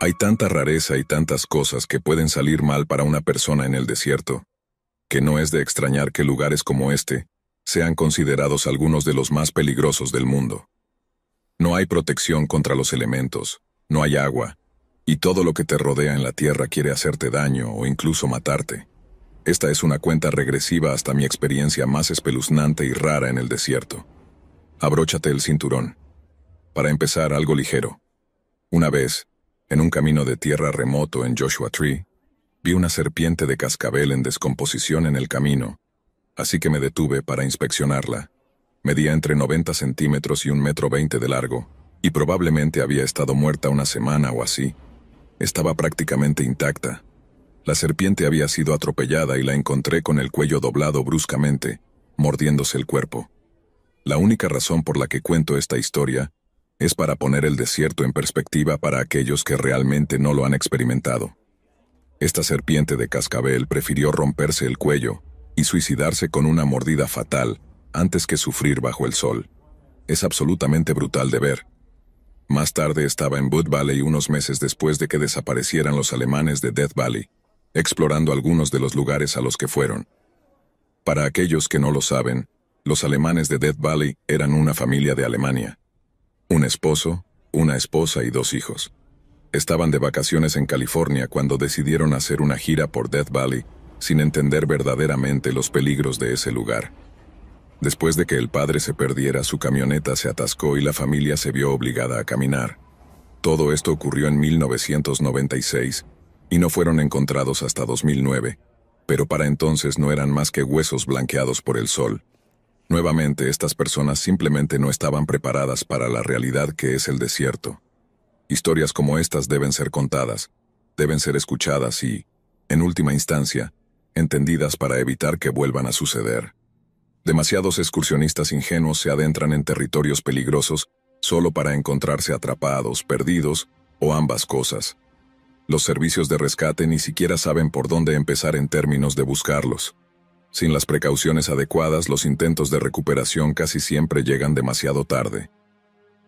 Hay tanta rareza y tantas cosas que pueden salir mal para una persona en el desierto, que no es de extrañar que lugares como este sean considerados algunos de los más peligrosos del mundo. No hay protección contra los elementos, no hay agua, y todo lo que te rodea en la tierra quiere hacerte daño o incluso matarte. Esta es una cuenta regresiva hasta mi experiencia más espeluznante y rara en el desierto. Abróchate el cinturón. Para empezar, algo ligero. Una vez, en un camino de tierra remoto en Joshua Tree, vi una serpiente de cascabel en descomposición en el camino, así que me detuve para inspeccionarla. Medía entre 90 centímetros y un metro veinte de largo, y probablemente había estado muerta una semana o así. Estaba prácticamente intacta. La serpiente había sido atropellada y la encontré con el cuello doblado bruscamente, mordiéndose el cuerpo. La única razón por la que cuento esta historia es para poner el desierto en perspectiva para aquellos que realmente no lo han experimentado. Esta serpiente de cascabel prefirió romperse el cuello y suicidarse con una mordida fatal antes que sufrir bajo el sol. Es absolutamente brutal de ver. Más tarde estaba en Wood Valley unos meses después de que desaparecieran los alemanes de Death Valley, explorando algunos de los lugares a los que fueron. Para aquellos que no lo saben, los alemanes de Death Valley eran una familia de Alemania. Un esposo, una esposa y dos hijos. Estaban de vacaciones en California cuando decidieron hacer una gira por Death Valley sin entender verdaderamente los peligros de ese lugar. Después de que el padre se perdiera, su camioneta se atascó y la familia se vio obligada a caminar. Todo esto ocurrió en 1996 y no fueron encontrados hasta 2009, pero para entonces no eran más que huesos blanqueados por el sol. Nuevamente, estas personas simplemente no estaban preparadas para la realidad que es el desierto. Historias como estas deben ser contadas, deben ser escuchadas y, en última instancia, entendidas para evitar que vuelvan a suceder. Demasiados excursionistas ingenuos se adentran en territorios peligrosos solo para encontrarse atrapados, perdidos o ambas cosas. Los servicios de rescate ni siquiera saben por dónde empezar en términos de buscarlos. Sin las precauciones adecuadas, los intentos de recuperación casi siempre llegan demasiado tarde.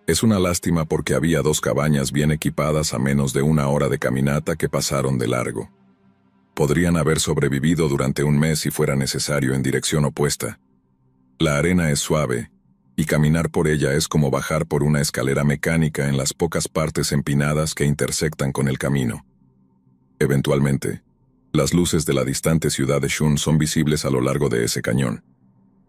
Es una lástima porque había dos cabañas bien equipadas a menos de una hora de caminata que pasaron de largo. Podrían haber sobrevivido durante un mes si fuera necesario en dirección opuesta. La arena es suave, y caminar por ella es como bajar por una escalera mecánica en las pocas partes empinadas que intersectan con el camino. Eventualmente, las luces de la distante ciudad de Shun son visibles a lo largo de ese cañón.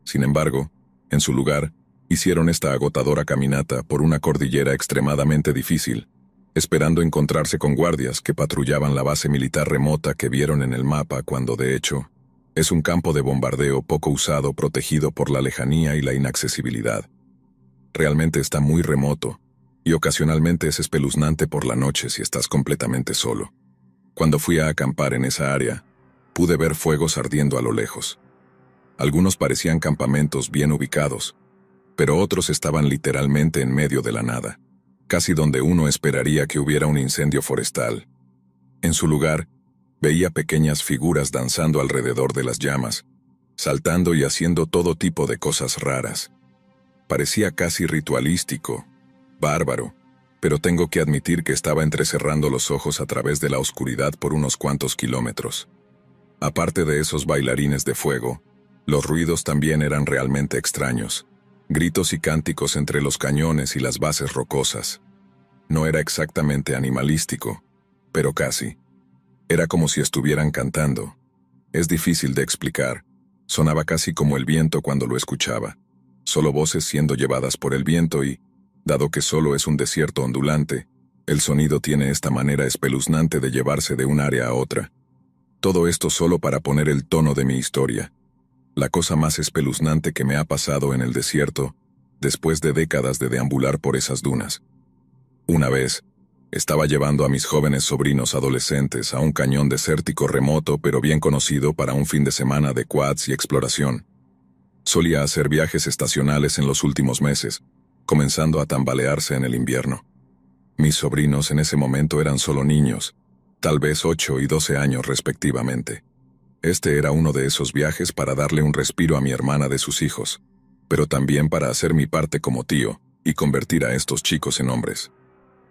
Sin embargo, en su lugar, hicieron esta agotadora caminata por una cordillera extremadamente difícil, esperando encontrarse con guardias que patrullaban la base militar remota que vieron en el mapa cuando, de hecho, es un campo de bombardeo poco usado protegido por la lejanía y la inaccesibilidad. Realmente está muy remoto, y ocasionalmente es espeluznante por la noche si estás completamente solo. Cuando fui a acampar en esa área, pude ver fuegos ardiendo a lo lejos. Algunos parecían campamentos bien ubicados, pero otros estaban literalmente en medio de la nada, casi donde uno esperaría que hubiera un incendio forestal. En su lugar, veía pequeñas figuras danzando alrededor de las llamas, saltando y haciendo todo tipo de cosas raras. Parecía casi ritualístico, bárbaro, pero tengo que admitir que estaba entrecerrando los ojos a través de la oscuridad por unos cuantos kilómetros. Aparte de esos bailarines de fuego, los ruidos también eran realmente extraños, gritos y cánticos entre los cañones y las bases rocosas. No era exactamente animalístico, pero casi. Era como si estuvieran cantando. Es difícil de explicar. Sonaba casi como el viento cuando lo escuchaba. Solo voces siendo llevadas por el viento y, Dado que solo es un desierto ondulante, el sonido tiene esta manera espeluznante de llevarse de un área a otra. Todo esto solo para poner el tono de mi historia. La cosa más espeluznante que me ha pasado en el desierto, después de décadas de deambular por esas dunas. Una vez, estaba llevando a mis jóvenes sobrinos adolescentes a un cañón desértico remoto pero bien conocido para un fin de semana de quads y exploración. Solía hacer viajes estacionales en los últimos meses, comenzando a tambalearse en el invierno. Mis sobrinos en ese momento eran solo niños, tal vez 8 y 12 años respectivamente. Este era uno de esos viajes para darle un respiro a mi hermana de sus hijos, pero también para hacer mi parte como tío, y convertir a estos chicos en hombres.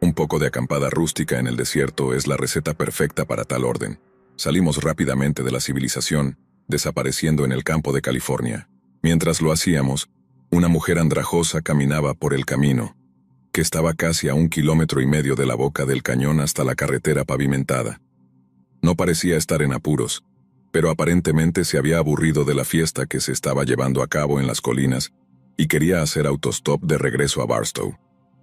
Un poco de acampada rústica en el desierto es la receta perfecta para tal orden. Salimos rápidamente de la civilización, desapareciendo en el campo de California. Mientras lo hacíamos, una mujer andrajosa caminaba por el camino, que estaba casi a un kilómetro y medio de la boca del cañón hasta la carretera pavimentada. No parecía estar en apuros, pero aparentemente se había aburrido de la fiesta que se estaba llevando a cabo en las colinas y quería hacer autostop de regreso a Barstow.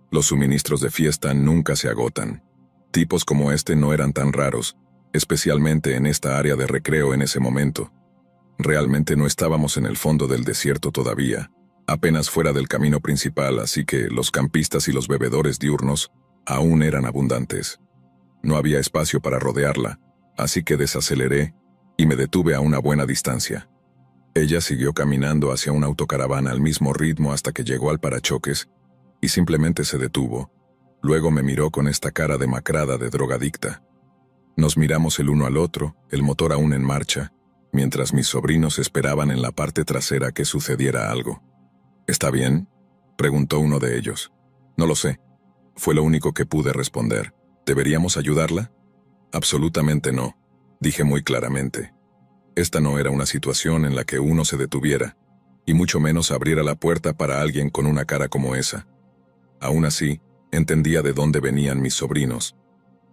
Los suministros de fiesta nunca se agotan. Tipos como este no eran tan raros, especialmente en esta área de recreo en ese momento. Realmente no estábamos en el fondo del desierto todavía, apenas fuera del camino principal, así que los campistas y los bebedores diurnos aún eran abundantes. No había espacio para rodearla, así que desaceleré y me detuve a una buena distancia. Ella siguió caminando hacia una autocaravana al mismo ritmo hasta que llegó al parachoques y simplemente se detuvo. Luego me miró con esta cara demacrada de drogadicta. Nos miramos el uno al otro, el motor aún en marcha, mientras mis sobrinos esperaban en la parte trasera que sucediera algo. ¿Está bien? preguntó uno de ellos. No lo sé. Fue lo único que pude responder. ¿Deberíamos ayudarla? Absolutamente no, dije muy claramente. Esta no era una situación en la que uno se detuviera, y mucho menos abriera la puerta para alguien con una cara como esa. Aún así, entendía de dónde venían mis sobrinos.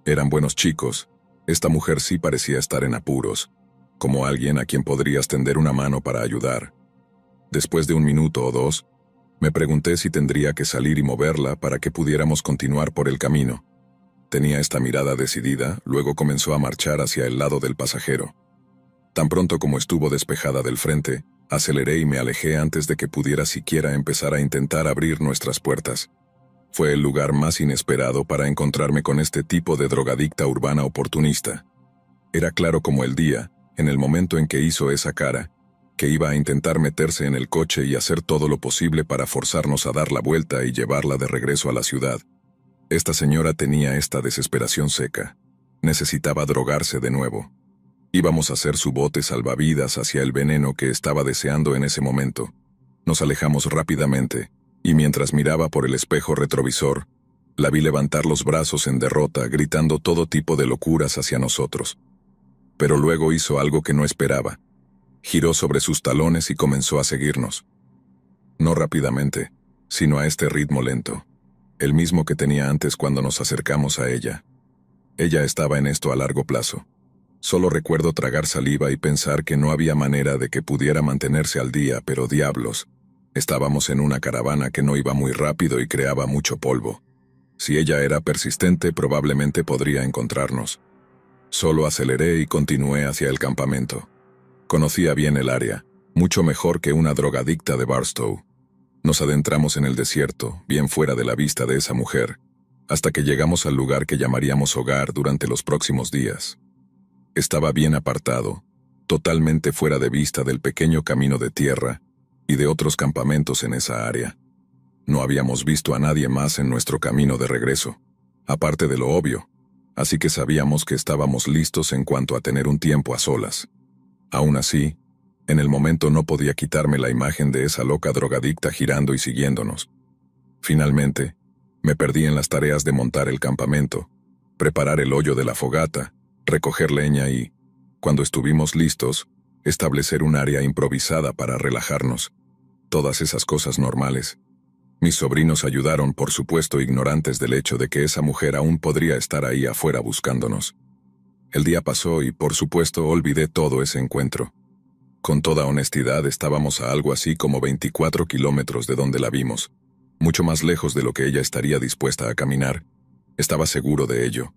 Eran buenos chicos, esta mujer sí parecía estar en apuros, como alguien a quien podrías tender una mano para ayudar. Después de un minuto o dos, me pregunté si tendría que salir y moverla para que pudiéramos continuar por el camino. Tenía esta mirada decidida, luego comenzó a marchar hacia el lado del pasajero. Tan pronto como estuvo despejada del frente, aceleré y me alejé antes de que pudiera siquiera empezar a intentar abrir nuestras puertas. Fue el lugar más inesperado para encontrarme con este tipo de drogadicta urbana oportunista. Era claro como el día, en el momento en que hizo esa cara, que iba a intentar meterse en el coche y hacer todo lo posible para forzarnos a dar la vuelta y llevarla de regreso a la ciudad. Esta señora tenía esta desesperación seca. Necesitaba drogarse de nuevo. Íbamos a hacer su bote salvavidas hacia el veneno que estaba deseando en ese momento. Nos alejamos rápidamente, y mientras miraba por el espejo retrovisor, la vi levantar los brazos en derrota, gritando todo tipo de locuras hacia nosotros pero luego hizo algo que no esperaba. Giró sobre sus talones y comenzó a seguirnos. No rápidamente, sino a este ritmo lento, el mismo que tenía antes cuando nos acercamos a ella. Ella estaba en esto a largo plazo. Solo recuerdo tragar saliva y pensar que no había manera de que pudiera mantenerse al día, pero diablos, estábamos en una caravana que no iba muy rápido y creaba mucho polvo. Si ella era persistente, probablemente podría encontrarnos. Solo aceleré y continué hacia el campamento. Conocía bien el área, mucho mejor que una drogadicta de Barstow. Nos adentramos en el desierto, bien fuera de la vista de esa mujer, hasta que llegamos al lugar que llamaríamos hogar durante los próximos días. Estaba bien apartado, totalmente fuera de vista del pequeño camino de tierra y de otros campamentos en esa área. No habíamos visto a nadie más en nuestro camino de regreso, aparte de lo obvio, así que sabíamos que estábamos listos en cuanto a tener un tiempo a solas. Aún así, en el momento no podía quitarme la imagen de esa loca drogadicta girando y siguiéndonos. Finalmente, me perdí en las tareas de montar el campamento, preparar el hoyo de la fogata, recoger leña y, cuando estuvimos listos, establecer un área improvisada para relajarnos. Todas esas cosas normales, mis sobrinos ayudaron, por supuesto, ignorantes del hecho de que esa mujer aún podría estar ahí afuera buscándonos. El día pasó y, por supuesto, olvidé todo ese encuentro. Con toda honestidad, estábamos a algo así como 24 kilómetros de donde la vimos, mucho más lejos de lo que ella estaría dispuesta a caminar. Estaba seguro de ello.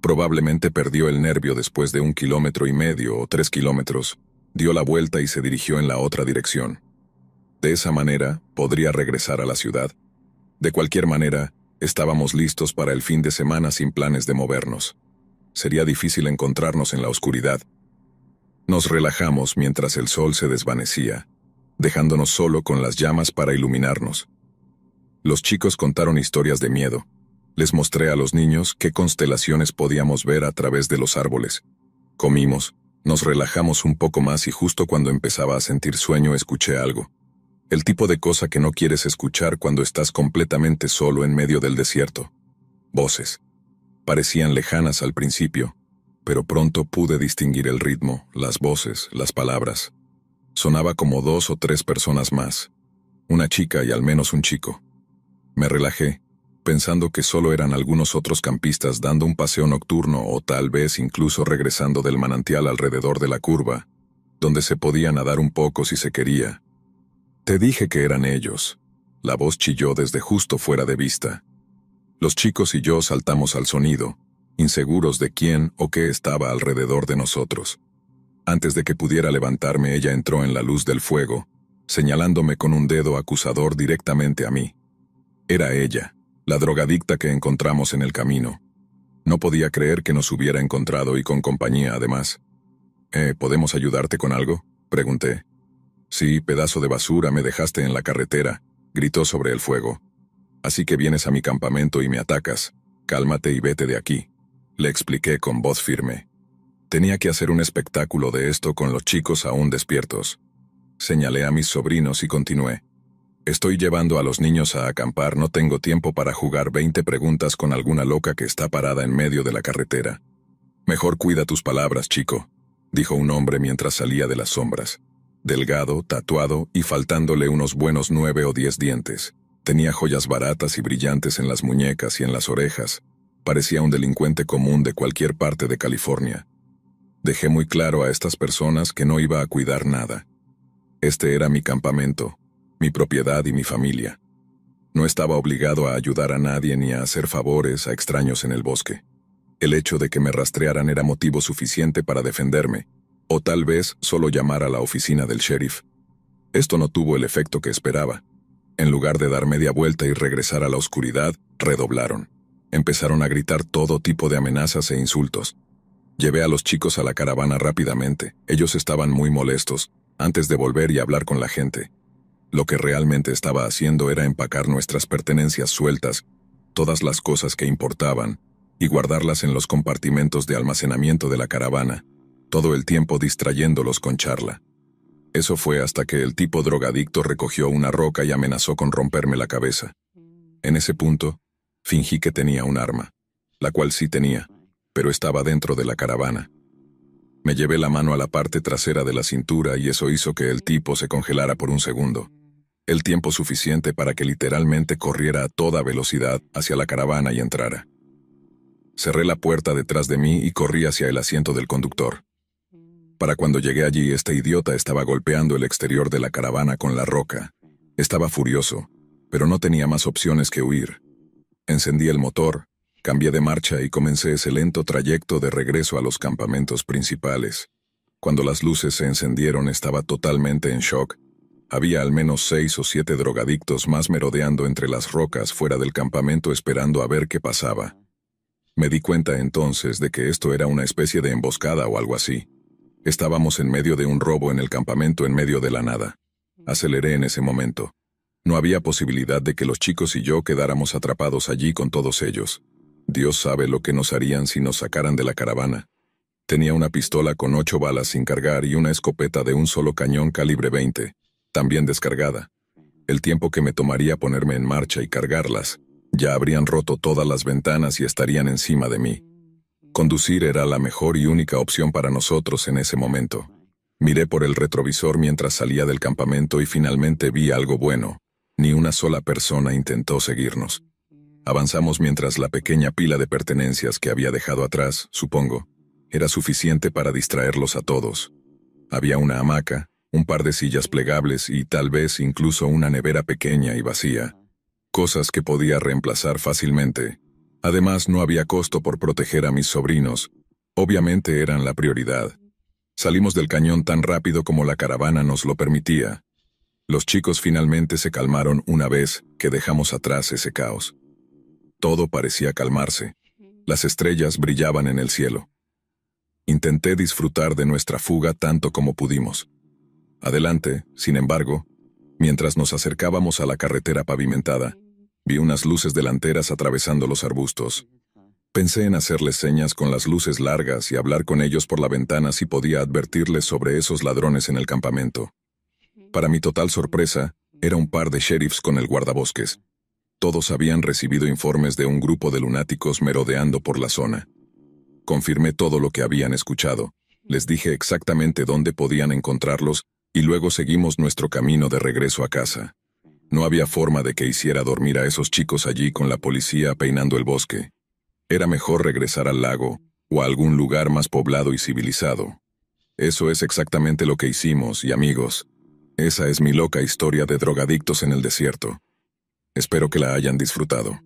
Probablemente perdió el nervio después de un kilómetro y medio o tres kilómetros, dio la vuelta y se dirigió en la otra dirección. De esa manera, podría regresar a la ciudad. De cualquier manera, estábamos listos para el fin de semana sin planes de movernos. Sería difícil encontrarnos en la oscuridad. Nos relajamos mientras el sol se desvanecía, dejándonos solo con las llamas para iluminarnos. Los chicos contaron historias de miedo. Les mostré a los niños qué constelaciones podíamos ver a través de los árboles. Comimos, nos relajamos un poco más y justo cuando empezaba a sentir sueño escuché algo. El tipo de cosa que no quieres escuchar cuando estás completamente solo en medio del desierto. Voces. Parecían lejanas al principio, pero pronto pude distinguir el ritmo, las voces, las palabras. Sonaba como dos o tres personas más. Una chica y al menos un chico. Me relajé, pensando que solo eran algunos otros campistas dando un paseo nocturno o tal vez incluso regresando del manantial alrededor de la curva, donde se podía nadar un poco si se quería. Te dije que eran ellos. La voz chilló desde justo fuera de vista. Los chicos y yo saltamos al sonido, inseguros de quién o qué estaba alrededor de nosotros. Antes de que pudiera levantarme, ella entró en la luz del fuego, señalándome con un dedo acusador directamente a mí. Era ella, la drogadicta que encontramos en el camino. No podía creer que nos hubiera encontrado y con compañía además. ¿Eh, ¿Podemos ayudarte con algo? Pregunté. Sí, pedazo de basura me dejaste en la carretera, gritó sobre el fuego. Así que vienes a mi campamento y me atacas. Cálmate y vete de aquí. Le expliqué con voz firme. Tenía que hacer un espectáculo de esto con los chicos aún despiertos. Señalé a mis sobrinos y continué. Estoy llevando a los niños a acampar, no tengo tiempo para jugar 20 preguntas con alguna loca que está parada en medio de la carretera. Mejor cuida tus palabras, chico, dijo un hombre mientras salía de las sombras. Delgado, tatuado y faltándole unos buenos nueve o diez dientes. Tenía joyas baratas y brillantes en las muñecas y en las orejas. Parecía un delincuente común de cualquier parte de California. Dejé muy claro a estas personas que no iba a cuidar nada. Este era mi campamento, mi propiedad y mi familia. No estaba obligado a ayudar a nadie ni a hacer favores a extraños en el bosque. El hecho de que me rastrearan era motivo suficiente para defenderme, o tal vez solo llamar a la oficina del sheriff. Esto no tuvo el efecto que esperaba. En lugar de dar media vuelta y regresar a la oscuridad, redoblaron. Empezaron a gritar todo tipo de amenazas e insultos. Llevé a los chicos a la caravana rápidamente. Ellos estaban muy molestos, antes de volver y hablar con la gente. Lo que realmente estaba haciendo era empacar nuestras pertenencias sueltas, todas las cosas que importaban, y guardarlas en los compartimentos de almacenamiento de la caravana, todo el tiempo distrayéndolos con charla. Eso fue hasta que el tipo drogadicto recogió una roca y amenazó con romperme la cabeza. En ese punto, fingí que tenía un arma, la cual sí tenía, pero estaba dentro de la caravana. Me llevé la mano a la parte trasera de la cintura y eso hizo que el tipo se congelara por un segundo el tiempo suficiente para que literalmente corriera a toda velocidad hacia la caravana y entrara. Cerré la puerta detrás de mí y corrí hacia el asiento del conductor. Para cuando llegué allí, este idiota estaba golpeando el exterior de la caravana con la roca. Estaba furioso, pero no tenía más opciones que huir. Encendí el motor, cambié de marcha y comencé ese lento trayecto de regreso a los campamentos principales. Cuando las luces se encendieron estaba totalmente en shock había al menos seis o siete drogadictos más merodeando entre las rocas fuera del campamento esperando a ver qué pasaba. Me di cuenta entonces de que esto era una especie de emboscada o algo así. Estábamos en medio de un robo en el campamento en medio de la nada. Aceleré en ese momento. No había posibilidad de que los chicos y yo quedáramos atrapados allí con todos ellos. Dios sabe lo que nos harían si nos sacaran de la caravana. Tenía una pistola con ocho balas sin cargar y una escopeta de un solo cañón calibre 20 también descargada. El tiempo que me tomaría ponerme en marcha y cargarlas, ya habrían roto todas las ventanas y estarían encima de mí. Conducir era la mejor y única opción para nosotros en ese momento. Miré por el retrovisor mientras salía del campamento y finalmente vi algo bueno. Ni una sola persona intentó seguirnos. Avanzamos mientras la pequeña pila de pertenencias que había dejado atrás, supongo, era suficiente para distraerlos a todos. Había una hamaca, un par de sillas plegables y tal vez incluso una nevera pequeña y vacía, cosas que podía reemplazar fácilmente. Además, no había costo por proteger a mis sobrinos, obviamente eran la prioridad. Salimos del cañón tan rápido como la caravana nos lo permitía. Los chicos finalmente se calmaron una vez que dejamos atrás ese caos. Todo parecía calmarse. Las estrellas brillaban en el cielo. Intenté disfrutar de nuestra fuga tanto como pudimos. Adelante, sin embargo, mientras nos acercábamos a la carretera pavimentada, vi unas luces delanteras atravesando los arbustos. Pensé en hacerles señas con las luces largas y hablar con ellos por la ventana si podía advertirles sobre esos ladrones en el campamento. Para mi total sorpresa, Era un par de sheriffs con el guardabosques. Todos habían recibido informes de un grupo de lunáticos merodeando por la zona. Confirmé todo lo que habían escuchado. Les dije exactamente dónde podían encontrarlos y luego seguimos nuestro camino de regreso a casa. No había forma de que hiciera dormir a esos chicos allí con la policía peinando el bosque. Era mejor regresar al lago o a algún lugar más poblado y civilizado. Eso es exactamente lo que hicimos, y amigos, esa es mi loca historia de drogadictos en el desierto. Espero que la hayan disfrutado.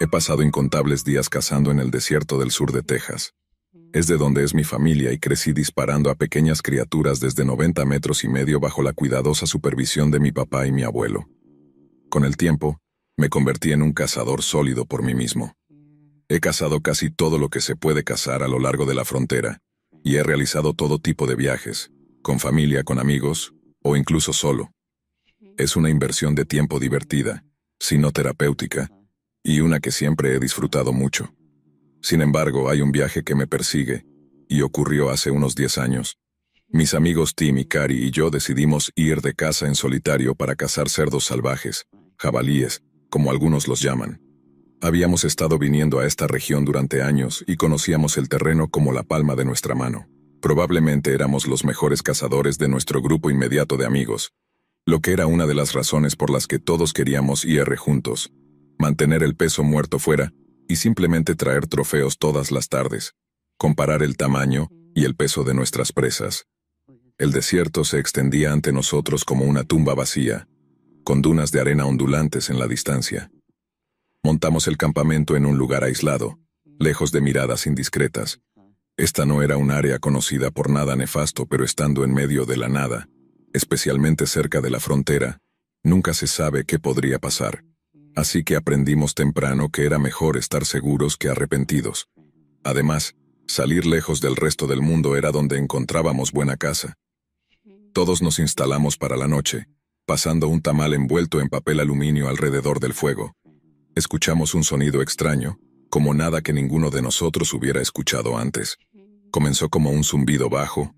He pasado incontables días cazando en el desierto del sur de Texas. Es de donde es mi familia y crecí disparando a pequeñas criaturas desde 90 metros y medio bajo la cuidadosa supervisión de mi papá y mi abuelo. Con el tiempo, me convertí en un cazador sólido por mí mismo. He cazado casi todo lo que se puede cazar a lo largo de la frontera, y he realizado todo tipo de viajes, con familia, con amigos, o incluso solo. Es una inversión de tiempo divertida, sino terapéutica, y una que siempre he disfrutado mucho. Sin embargo, hay un viaje que me persigue, y ocurrió hace unos 10 años. Mis amigos Tim y Cari y yo decidimos ir de casa en solitario para cazar cerdos salvajes, jabalíes, como algunos los llaman. Habíamos estado viniendo a esta región durante años y conocíamos el terreno como la palma de nuestra mano. Probablemente éramos los mejores cazadores de nuestro grupo inmediato de amigos, lo que era una de las razones por las que todos queríamos ir juntos, mantener el peso muerto fuera y simplemente traer trofeos todas las tardes, comparar el tamaño y el peso de nuestras presas. El desierto se extendía ante nosotros como una tumba vacía, con dunas de arena ondulantes en la distancia. Montamos el campamento en un lugar aislado, lejos de miradas indiscretas. Esta no era un área conocida por nada nefasto, pero estando en medio de la nada, especialmente cerca de la frontera, nunca se sabe qué podría pasar. Así que aprendimos temprano que era mejor estar seguros que arrepentidos. Además, salir lejos del resto del mundo era donde encontrábamos buena casa. Todos nos instalamos para la noche, pasando un tamal envuelto en papel aluminio alrededor del fuego. Escuchamos un sonido extraño, como nada que ninguno de nosotros hubiera escuchado antes. Comenzó como un zumbido bajo,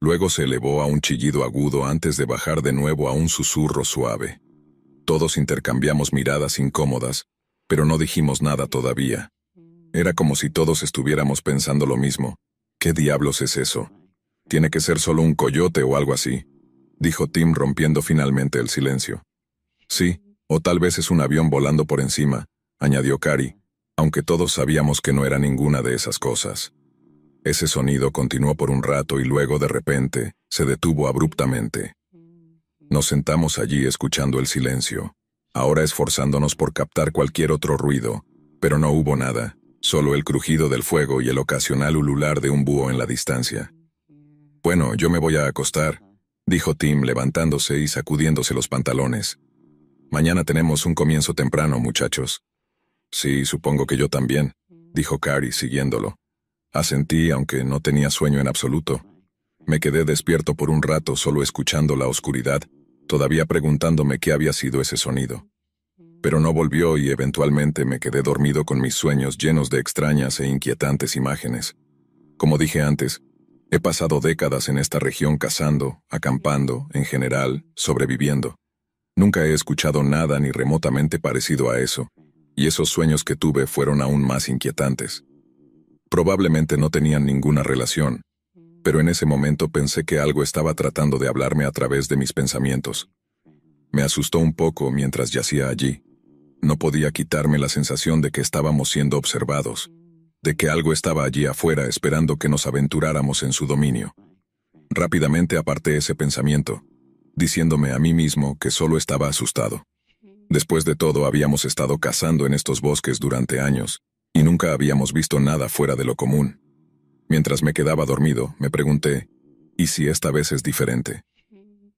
luego se elevó a un chillido agudo antes de bajar de nuevo a un susurro suave. Todos intercambiamos miradas incómodas, pero no dijimos nada todavía. Era como si todos estuviéramos pensando lo mismo. ¿Qué diablos es eso? Tiene que ser solo un coyote o algo así, dijo Tim rompiendo finalmente el silencio. Sí, o tal vez es un avión volando por encima, añadió Cari, aunque todos sabíamos que no era ninguna de esas cosas. Ese sonido continuó por un rato y luego de repente se detuvo abruptamente. Nos sentamos allí escuchando el silencio, ahora esforzándonos por captar cualquier otro ruido, pero no hubo nada, solo el crujido del fuego y el ocasional ulular de un búho en la distancia. Bueno, yo me voy a acostar, dijo Tim levantándose y sacudiéndose los pantalones. Mañana tenemos un comienzo temprano, muchachos. Sí, supongo que yo también, dijo Carrie siguiéndolo. Asentí, aunque no tenía sueño en absoluto. Me quedé despierto por un rato solo escuchando la oscuridad todavía preguntándome qué había sido ese sonido. Pero no volvió y eventualmente me quedé dormido con mis sueños llenos de extrañas e inquietantes imágenes. Como dije antes, he pasado décadas en esta región cazando, acampando, en general, sobreviviendo. Nunca he escuchado nada ni remotamente parecido a eso, y esos sueños que tuve fueron aún más inquietantes. Probablemente no tenían ninguna relación, pero en ese momento pensé que algo estaba tratando de hablarme a través de mis pensamientos. Me asustó un poco mientras yacía allí. No podía quitarme la sensación de que estábamos siendo observados, de que algo estaba allí afuera esperando que nos aventuráramos en su dominio. Rápidamente aparté ese pensamiento, diciéndome a mí mismo que solo estaba asustado. Después de todo, habíamos estado cazando en estos bosques durante años, y nunca habíamos visto nada fuera de lo común. Mientras me quedaba dormido, me pregunté, ¿y si esta vez es diferente?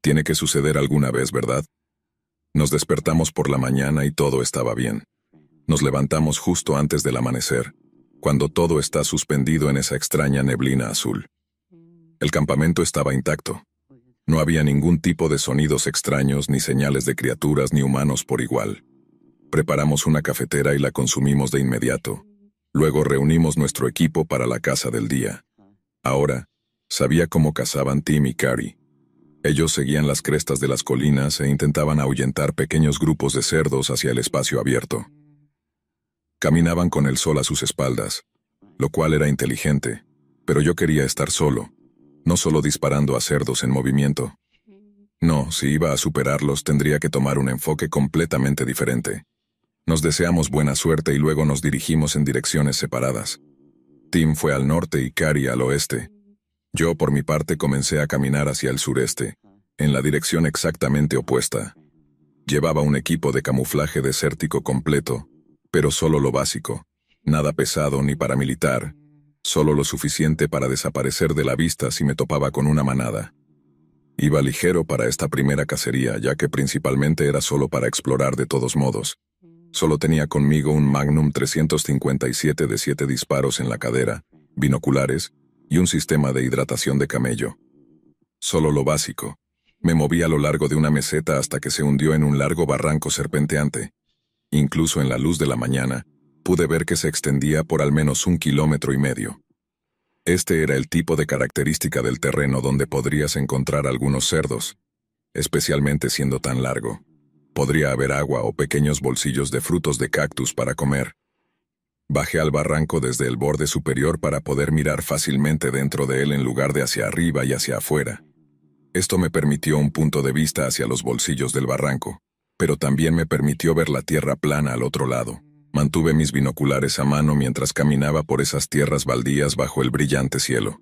Tiene que suceder alguna vez, ¿verdad? Nos despertamos por la mañana y todo estaba bien. Nos levantamos justo antes del amanecer, cuando todo está suspendido en esa extraña neblina azul. El campamento estaba intacto. No había ningún tipo de sonidos extraños ni señales de criaturas ni humanos por igual. Preparamos una cafetera y la consumimos de inmediato, Luego reunimos nuestro equipo para la casa del día. Ahora, sabía cómo cazaban Tim y Carrie. Ellos seguían las crestas de las colinas e intentaban ahuyentar pequeños grupos de cerdos hacia el espacio abierto. Caminaban con el sol a sus espaldas, lo cual era inteligente, pero yo quería estar solo, no solo disparando a cerdos en movimiento. No, si iba a superarlos tendría que tomar un enfoque completamente diferente. Nos deseamos buena suerte y luego nos dirigimos en direcciones separadas. Tim fue al norte y Carrie al oeste, yo, por mi parte, comencé a caminar hacia el sureste, en la dirección exactamente opuesta. Llevaba un equipo de camuflaje desértico completo, pero solo lo básico, nada pesado ni paramilitar, solo lo suficiente para desaparecer de la vista si me topaba con una manada. Iba ligero para esta primera cacería, ya que principalmente era solo para explorar de todos modos. Solo tenía conmigo un Magnum 357 de 7 disparos en la cadera, binoculares, y un sistema de hidratación de camello. Solo lo básico. Me moví a lo largo de una meseta hasta que se hundió en un largo barranco serpenteante. Incluso en la luz de la mañana, pude ver que se extendía por al menos un kilómetro y medio. Este era el tipo de característica del terreno donde podrías encontrar algunos cerdos, especialmente siendo tan largo. Podría haber agua o pequeños bolsillos de frutos de cactus para comer. Bajé al barranco desde el borde superior para poder mirar fácilmente dentro de él en lugar de hacia arriba y hacia afuera. Esto me permitió un punto de vista hacia los bolsillos del barranco, pero también me permitió ver la tierra plana al otro lado. Mantuve mis binoculares a mano mientras caminaba por esas tierras baldías bajo el brillante cielo.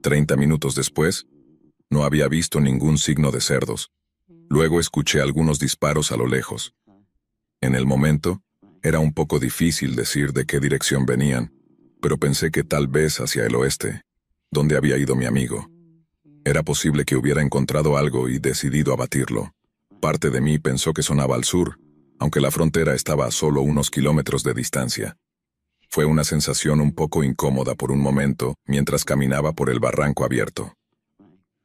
Treinta minutos después, no había visto ningún signo de cerdos. Luego escuché algunos disparos a lo lejos. En el momento, era un poco difícil decir de qué dirección venían, pero pensé que tal vez hacia el oeste, donde había ido mi amigo. Era posible que hubiera encontrado algo y decidido abatirlo. Parte de mí pensó que sonaba al sur, aunque la frontera estaba a solo unos kilómetros de distancia. Fue una sensación un poco incómoda por un momento mientras caminaba por el barranco abierto.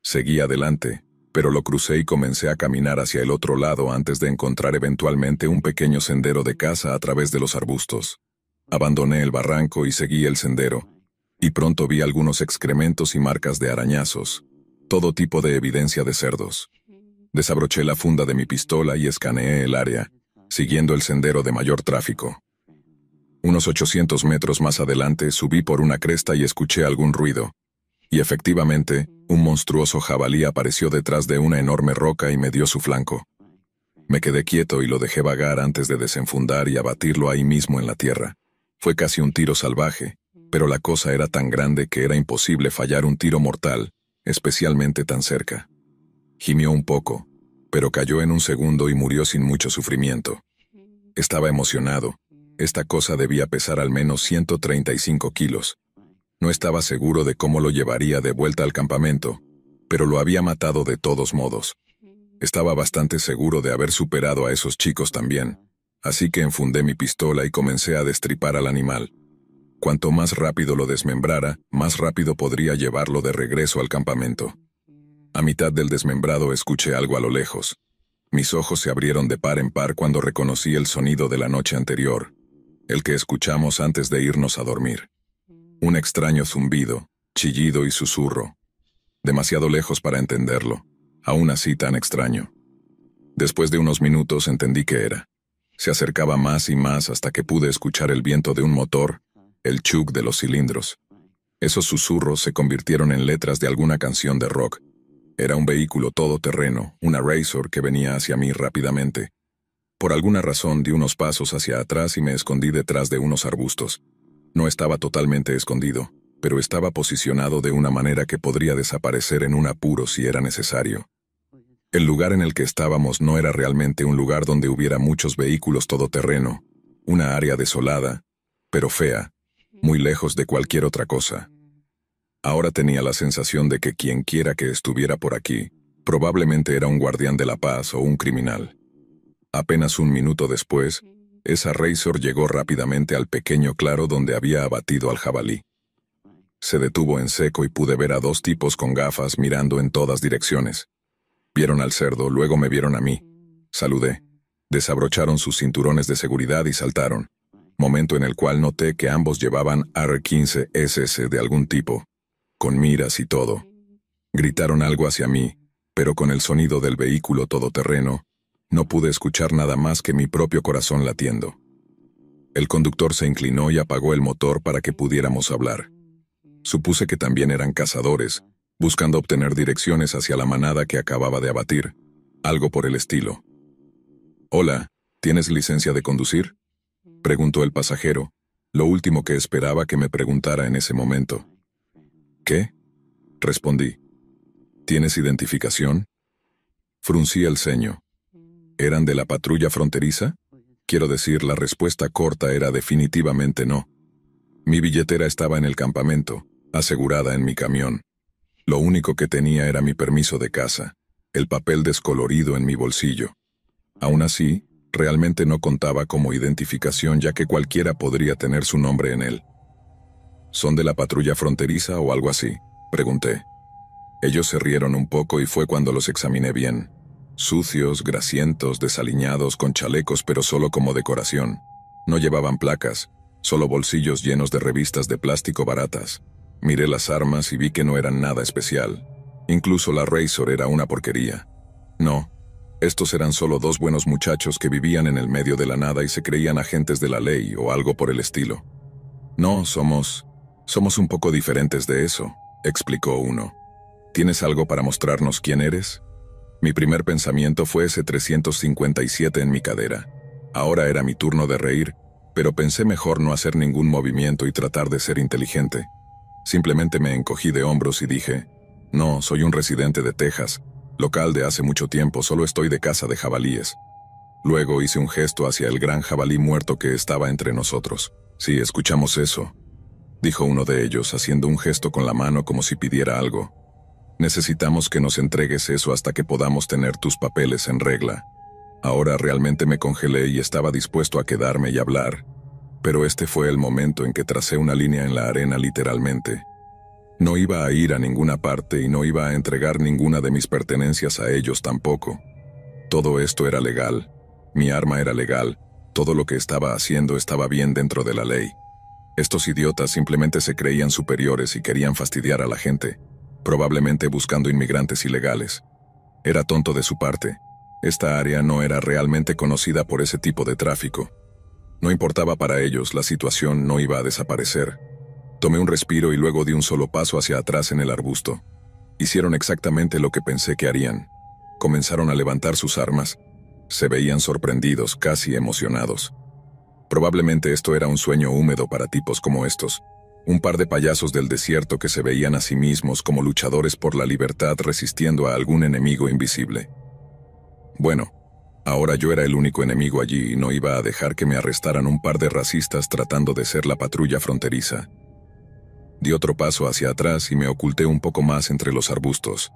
Seguí adelante, pero lo crucé y comencé a caminar hacia el otro lado antes de encontrar eventualmente un pequeño sendero de caza a través de los arbustos. Abandoné el barranco y seguí el sendero, y pronto vi algunos excrementos y marcas de arañazos, todo tipo de evidencia de cerdos. Desabroché la funda de mi pistola y escaneé el área, siguiendo el sendero de mayor tráfico. Unos 800 metros más adelante subí por una cresta y escuché algún ruido, y efectivamente, un monstruoso jabalí apareció detrás de una enorme roca y me dio su flanco. Me quedé quieto y lo dejé vagar antes de desenfundar y abatirlo ahí mismo en la tierra. Fue casi un tiro salvaje, pero la cosa era tan grande que era imposible fallar un tiro mortal, especialmente tan cerca. Gimió un poco, pero cayó en un segundo y murió sin mucho sufrimiento. Estaba emocionado. Esta cosa debía pesar al menos 135 kilos. No estaba seguro de cómo lo llevaría de vuelta al campamento, pero lo había matado de todos modos. Estaba bastante seguro de haber superado a esos chicos también, así que enfundé mi pistola y comencé a destripar al animal. Cuanto más rápido lo desmembrara, más rápido podría llevarlo de regreso al campamento. A mitad del desmembrado escuché algo a lo lejos. Mis ojos se abrieron de par en par cuando reconocí el sonido de la noche anterior, el que escuchamos antes de irnos a dormir. Un extraño zumbido, chillido y susurro. Demasiado lejos para entenderlo, aún así tan extraño. Después de unos minutos entendí qué era. Se acercaba más y más hasta que pude escuchar el viento de un motor, el chug de los cilindros. Esos susurros se convirtieron en letras de alguna canción de rock. Era un vehículo todoterreno, una Razor que venía hacia mí rápidamente. Por alguna razón di unos pasos hacia atrás y me escondí detrás de unos arbustos. No estaba totalmente escondido, pero estaba posicionado de una manera que podría desaparecer en un apuro si era necesario. El lugar en el que estábamos no era realmente un lugar donde hubiera muchos vehículos todoterreno, una área desolada, pero fea, muy lejos de cualquier otra cosa. Ahora tenía la sensación de que quien quiera que estuviera por aquí, probablemente era un guardián de la paz o un criminal. Apenas un minuto después, esa Razor llegó rápidamente al pequeño claro donde había abatido al jabalí. Se detuvo en seco y pude ver a dos tipos con gafas mirando en todas direcciones. Vieron al cerdo, luego me vieron a mí. Saludé. Desabrocharon sus cinturones de seguridad y saltaron, momento en el cual noté que ambos llevaban AR-15 SS de algún tipo. con miras y todo. Gritaron algo hacia mí, pero con el sonido del vehículo todoterreno, no pude escuchar nada más que mi propio corazón latiendo. El conductor se inclinó y apagó el motor para que pudiéramos hablar. Supuse que también eran cazadores, buscando obtener direcciones hacia la manada que acababa de abatir, algo por el estilo. Hola, ¿tienes licencia de conducir? preguntó el pasajero, lo último que esperaba que me preguntara en ese momento. ¿Qué? respondí. ¿Tienes identificación? Fruncí el ceño. ¿Eran de la patrulla fronteriza? Quiero decir, la respuesta corta era definitivamente no. Mi billetera estaba en el campamento, asegurada en mi camión. Lo único que tenía era mi permiso de casa, el papel descolorido en mi bolsillo. Aún así, realmente no contaba como identificación ya que cualquiera podría tener su nombre en él. ¿Son de la patrulla fronteriza o algo así? Pregunté. Ellos se rieron un poco y fue cuando los examiné bien. Sucios, grasientos, desaliñados, con chalecos pero solo como decoración. No llevaban placas, solo bolsillos llenos de revistas de plástico baratas. Miré las armas y vi que no eran nada especial. Incluso la Razor era una porquería. No, estos eran solo dos buenos muchachos que vivían en el medio de la nada y se creían agentes de la ley o algo por el estilo. No, somos... somos un poco diferentes de eso, explicó uno. ¿Tienes algo para mostrarnos quién eres? Mi primer pensamiento fue ese 357 en mi cadera. Ahora era mi turno de reír, pero pensé mejor no hacer ningún movimiento y tratar de ser inteligente. Simplemente me encogí de hombros y dije, no, soy un residente de Texas, local de hace mucho tiempo, solo estoy de casa de jabalíes. Luego hice un gesto hacia el gran jabalí muerto que estaba entre nosotros. Sí, escuchamos eso, dijo uno de ellos, haciendo un gesto con la mano como si pidiera algo. Necesitamos que nos entregues eso hasta que podamos tener tus papeles en regla. Ahora realmente me congelé y estaba dispuesto a quedarme y hablar, pero este fue el momento en que tracé una línea en la arena literalmente. No iba a ir a ninguna parte y no iba a entregar ninguna de mis pertenencias a ellos tampoco. Todo esto era legal, mi arma era legal, todo lo que estaba haciendo estaba bien dentro de la ley. Estos idiotas simplemente se creían superiores y querían fastidiar a la gente probablemente buscando inmigrantes ilegales. Era tonto de su parte. Esta área no era realmente conocida por ese tipo de tráfico. No importaba para ellos, la situación no iba a desaparecer. Tomé un respiro y luego di un solo paso hacia atrás en el arbusto. Hicieron exactamente lo que pensé que harían. Comenzaron a levantar sus armas. Se veían sorprendidos, casi emocionados. Probablemente esto era un sueño húmedo para tipos como estos, un par de payasos del desierto que se veían a sí mismos como luchadores por la libertad resistiendo a algún enemigo invisible. Bueno, ahora yo era el único enemigo allí y no iba a dejar que me arrestaran un par de racistas tratando de ser la patrulla fronteriza. Di otro paso hacia atrás y me oculté un poco más entre los arbustos.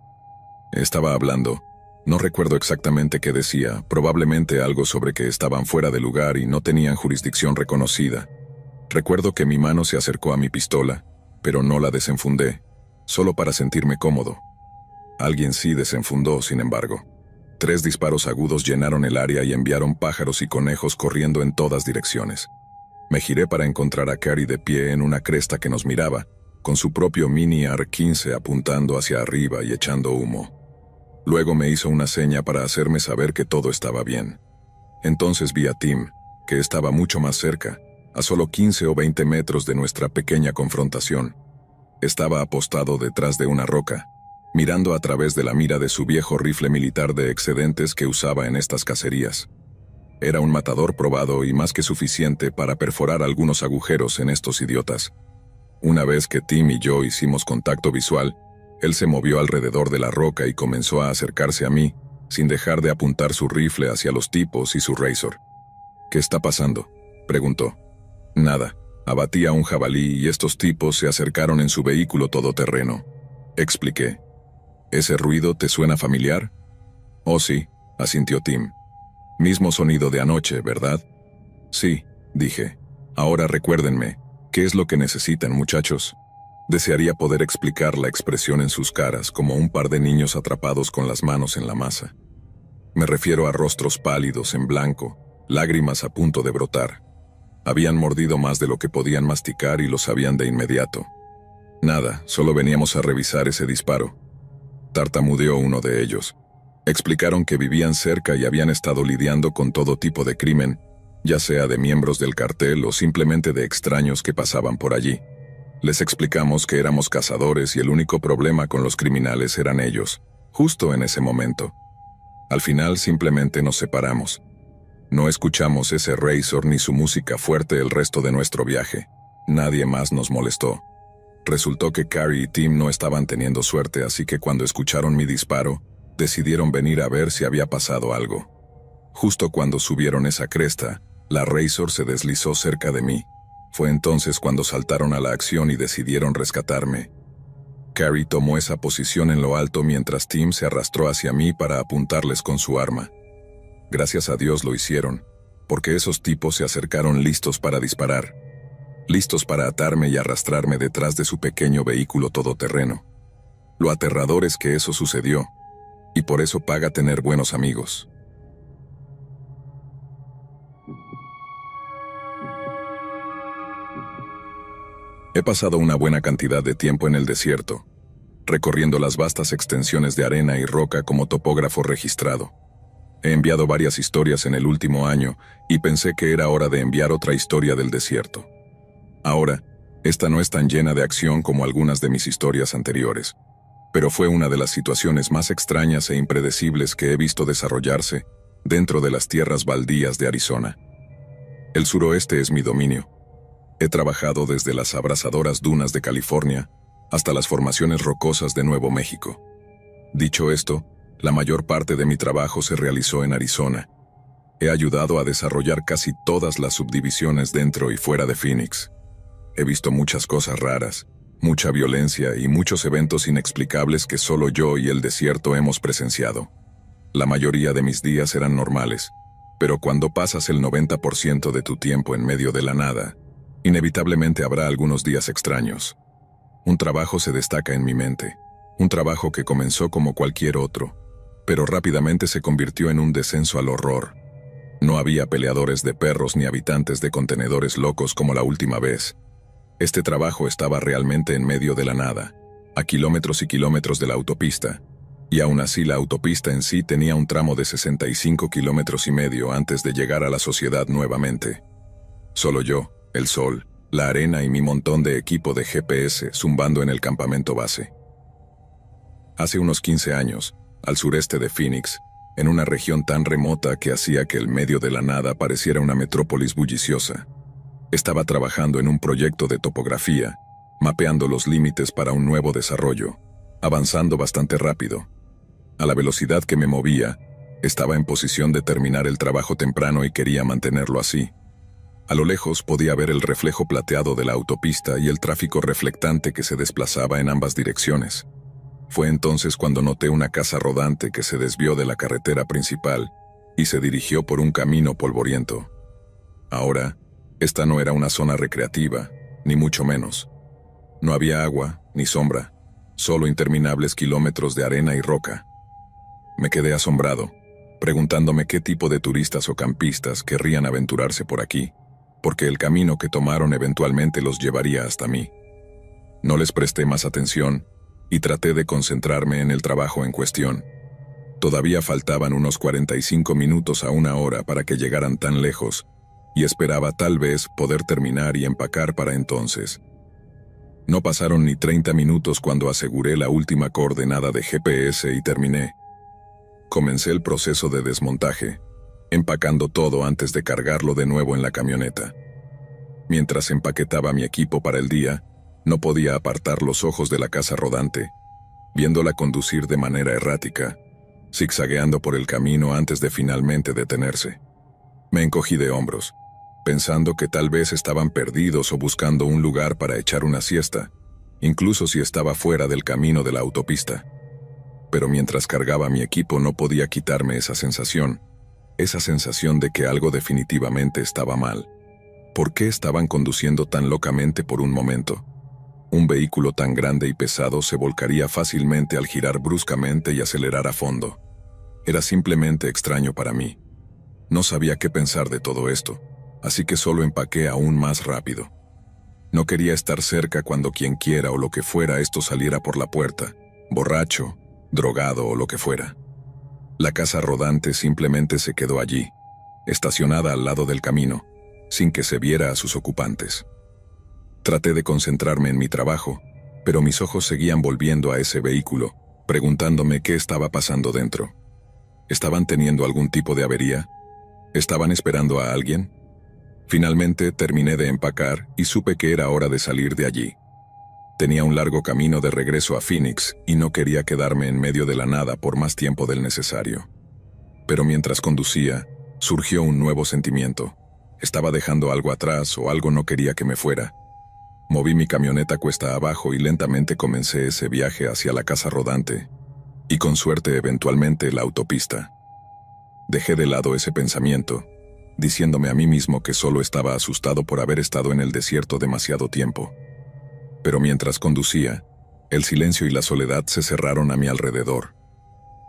Estaba hablando. No recuerdo exactamente qué decía, probablemente algo sobre que estaban fuera de lugar y no tenían jurisdicción reconocida. Recuerdo que mi mano se acercó a mi pistola, pero no la desenfundé, solo para sentirme cómodo. Alguien sí desenfundó, sin embargo. Tres disparos agudos llenaron el área y enviaron pájaros y conejos corriendo en todas direcciones. Me giré para encontrar a Carrie de pie en una cresta que nos miraba, con su propio mini AR-15 apuntando hacia arriba y echando humo. Luego me hizo una seña para hacerme saber que todo estaba bien. Entonces vi a Tim, que estaba mucho más cerca, a solo 15 o 20 metros de nuestra pequeña confrontación. Estaba apostado detrás de una roca, mirando a través de la mira de su viejo rifle militar de excedentes que usaba en estas cacerías. Era un matador probado y más que suficiente para perforar algunos agujeros en estos idiotas. Una vez que Tim y yo hicimos contacto visual, él se movió alrededor de la roca y comenzó a acercarse a mí, sin dejar de apuntar su rifle hacia los tipos y su razor. ¿Qué está pasando? preguntó. Nada. Abatí a un jabalí y estos tipos se acercaron en su vehículo todoterreno. Expliqué. ¿Ese ruido te suena familiar? Oh sí, asintió Tim. Mismo sonido de anoche, ¿verdad? Sí, dije. Ahora recuérdenme, ¿qué es lo que necesitan, muchachos? Desearía poder explicar la expresión en sus caras como un par de niños atrapados con las manos en la masa. Me refiero a rostros pálidos en blanco, lágrimas a punto de brotar. Habían mordido más de lo que podían masticar y lo sabían de inmediato. Nada, solo veníamos a revisar ese disparo. Tartamudeó uno de ellos. Explicaron que vivían cerca y habían estado lidiando con todo tipo de crimen, ya sea de miembros del cartel o simplemente de extraños que pasaban por allí. Les explicamos que éramos cazadores y el único problema con los criminales eran ellos, justo en ese momento. Al final simplemente nos separamos. No escuchamos ese Razor ni su música fuerte el resto de nuestro viaje. Nadie más nos molestó. Resultó que Carrie y Tim no estaban teniendo suerte, así que cuando escucharon mi disparo, decidieron venir a ver si había pasado algo. Justo cuando subieron esa cresta, la Razor se deslizó cerca de mí. Fue entonces cuando saltaron a la acción y decidieron rescatarme. Carrie tomó esa posición en lo alto mientras Tim se arrastró hacia mí para apuntarles con su arma. Gracias a Dios lo hicieron, porque esos tipos se acercaron listos para disparar, listos para atarme y arrastrarme detrás de su pequeño vehículo todoterreno. Lo aterrador es que eso sucedió, y por eso paga tener buenos amigos. He pasado una buena cantidad de tiempo en el desierto, recorriendo las vastas extensiones de arena y roca como topógrafo registrado. He enviado varias historias en el último año y pensé que era hora de enviar otra historia del desierto. Ahora, esta no es tan llena de acción como algunas de mis historias anteriores, pero fue una de las situaciones más extrañas e impredecibles que he visto desarrollarse dentro de las tierras baldías de Arizona. El suroeste es mi dominio, He trabajado desde las abrasadoras dunas de California hasta las formaciones rocosas de Nuevo México. Dicho esto, la mayor parte de mi trabajo se realizó en Arizona. He ayudado a desarrollar casi todas las subdivisiones dentro y fuera de Phoenix. He visto muchas cosas raras, mucha violencia y muchos eventos inexplicables que solo yo y el desierto hemos presenciado. La mayoría de mis días eran normales, pero cuando pasas el 90% de tu tiempo en medio de la nada, Inevitablemente habrá algunos días extraños. Un trabajo se destaca en mi mente, un trabajo que comenzó como cualquier otro, pero rápidamente se convirtió en un descenso al horror. No había peleadores de perros ni habitantes de contenedores locos como la última vez. Este trabajo estaba realmente en medio de la nada, a kilómetros y kilómetros de la autopista, y aún así la autopista en sí tenía un tramo de 65 kilómetros y medio antes de llegar a la sociedad nuevamente. Solo yo, el sol, la arena y mi montón de equipo de GPS zumbando en el campamento base. Hace unos 15 años, al sureste de Phoenix, en una región tan remota que hacía que el medio de la nada pareciera una metrópolis bulliciosa, estaba trabajando en un proyecto de topografía, mapeando los límites para un nuevo desarrollo, avanzando bastante rápido. A la velocidad que me movía, estaba en posición de terminar el trabajo temprano y quería mantenerlo así. A lo lejos podía ver el reflejo plateado de la autopista y el tráfico reflectante que se desplazaba en ambas direcciones. Fue entonces cuando noté una casa rodante que se desvió de la carretera principal y se dirigió por un camino polvoriento. Ahora, esta no era una zona recreativa, ni mucho menos. No había agua, ni sombra, solo interminables kilómetros de arena y roca. Me quedé asombrado, preguntándome qué tipo de turistas o campistas querrían aventurarse por aquí porque el camino que tomaron eventualmente los llevaría hasta mí. No les presté más atención y traté de concentrarme en el trabajo en cuestión. Todavía faltaban unos 45 minutos a una hora para que llegaran tan lejos, y esperaba tal vez poder terminar y empacar para entonces. No pasaron ni 30 minutos cuando aseguré la última coordenada de GPS y terminé. Comencé el proceso de desmontaje, empacando todo antes de cargarlo de nuevo en la camioneta. Mientras empaquetaba mi equipo para el día, no podía apartar los ojos de la casa rodante, viéndola conducir de manera errática, zigzagueando por el camino antes de finalmente detenerse. Me encogí de hombros, pensando que tal vez estaban perdidos o buscando un lugar para echar una siesta, incluso si estaba fuera del camino de la autopista. Pero mientras cargaba mi equipo no podía quitarme esa sensación, esa sensación de que algo definitivamente estaba mal. ¿Por qué estaban conduciendo tan locamente por un momento? Un vehículo tan grande y pesado se volcaría fácilmente al girar bruscamente y acelerar a fondo. Era simplemente extraño para mí. No sabía qué pensar de todo esto, así que solo empaqué aún más rápido. No quería estar cerca cuando quien quiera o lo que fuera esto saliera por la puerta, borracho, drogado o lo que fuera. La casa rodante simplemente se quedó allí, estacionada al lado del camino, sin que se viera a sus ocupantes. Traté de concentrarme en mi trabajo, pero mis ojos seguían volviendo a ese vehículo, preguntándome qué estaba pasando dentro. ¿Estaban teniendo algún tipo de avería? ¿Estaban esperando a alguien? Finalmente terminé de empacar y supe que era hora de salir de allí. Tenía un largo camino de regreso a Phoenix y no quería quedarme en medio de la nada por más tiempo del necesario. Pero mientras conducía, surgió un nuevo sentimiento. Estaba dejando algo atrás o algo no quería que me fuera. Moví mi camioneta cuesta abajo y lentamente comencé ese viaje hacia la casa rodante, y con suerte eventualmente la autopista. Dejé de lado ese pensamiento, diciéndome a mí mismo que solo estaba asustado por haber estado en el desierto demasiado tiempo. Pero mientras conducía, el silencio y la soledad se cerraron a mi alrededor.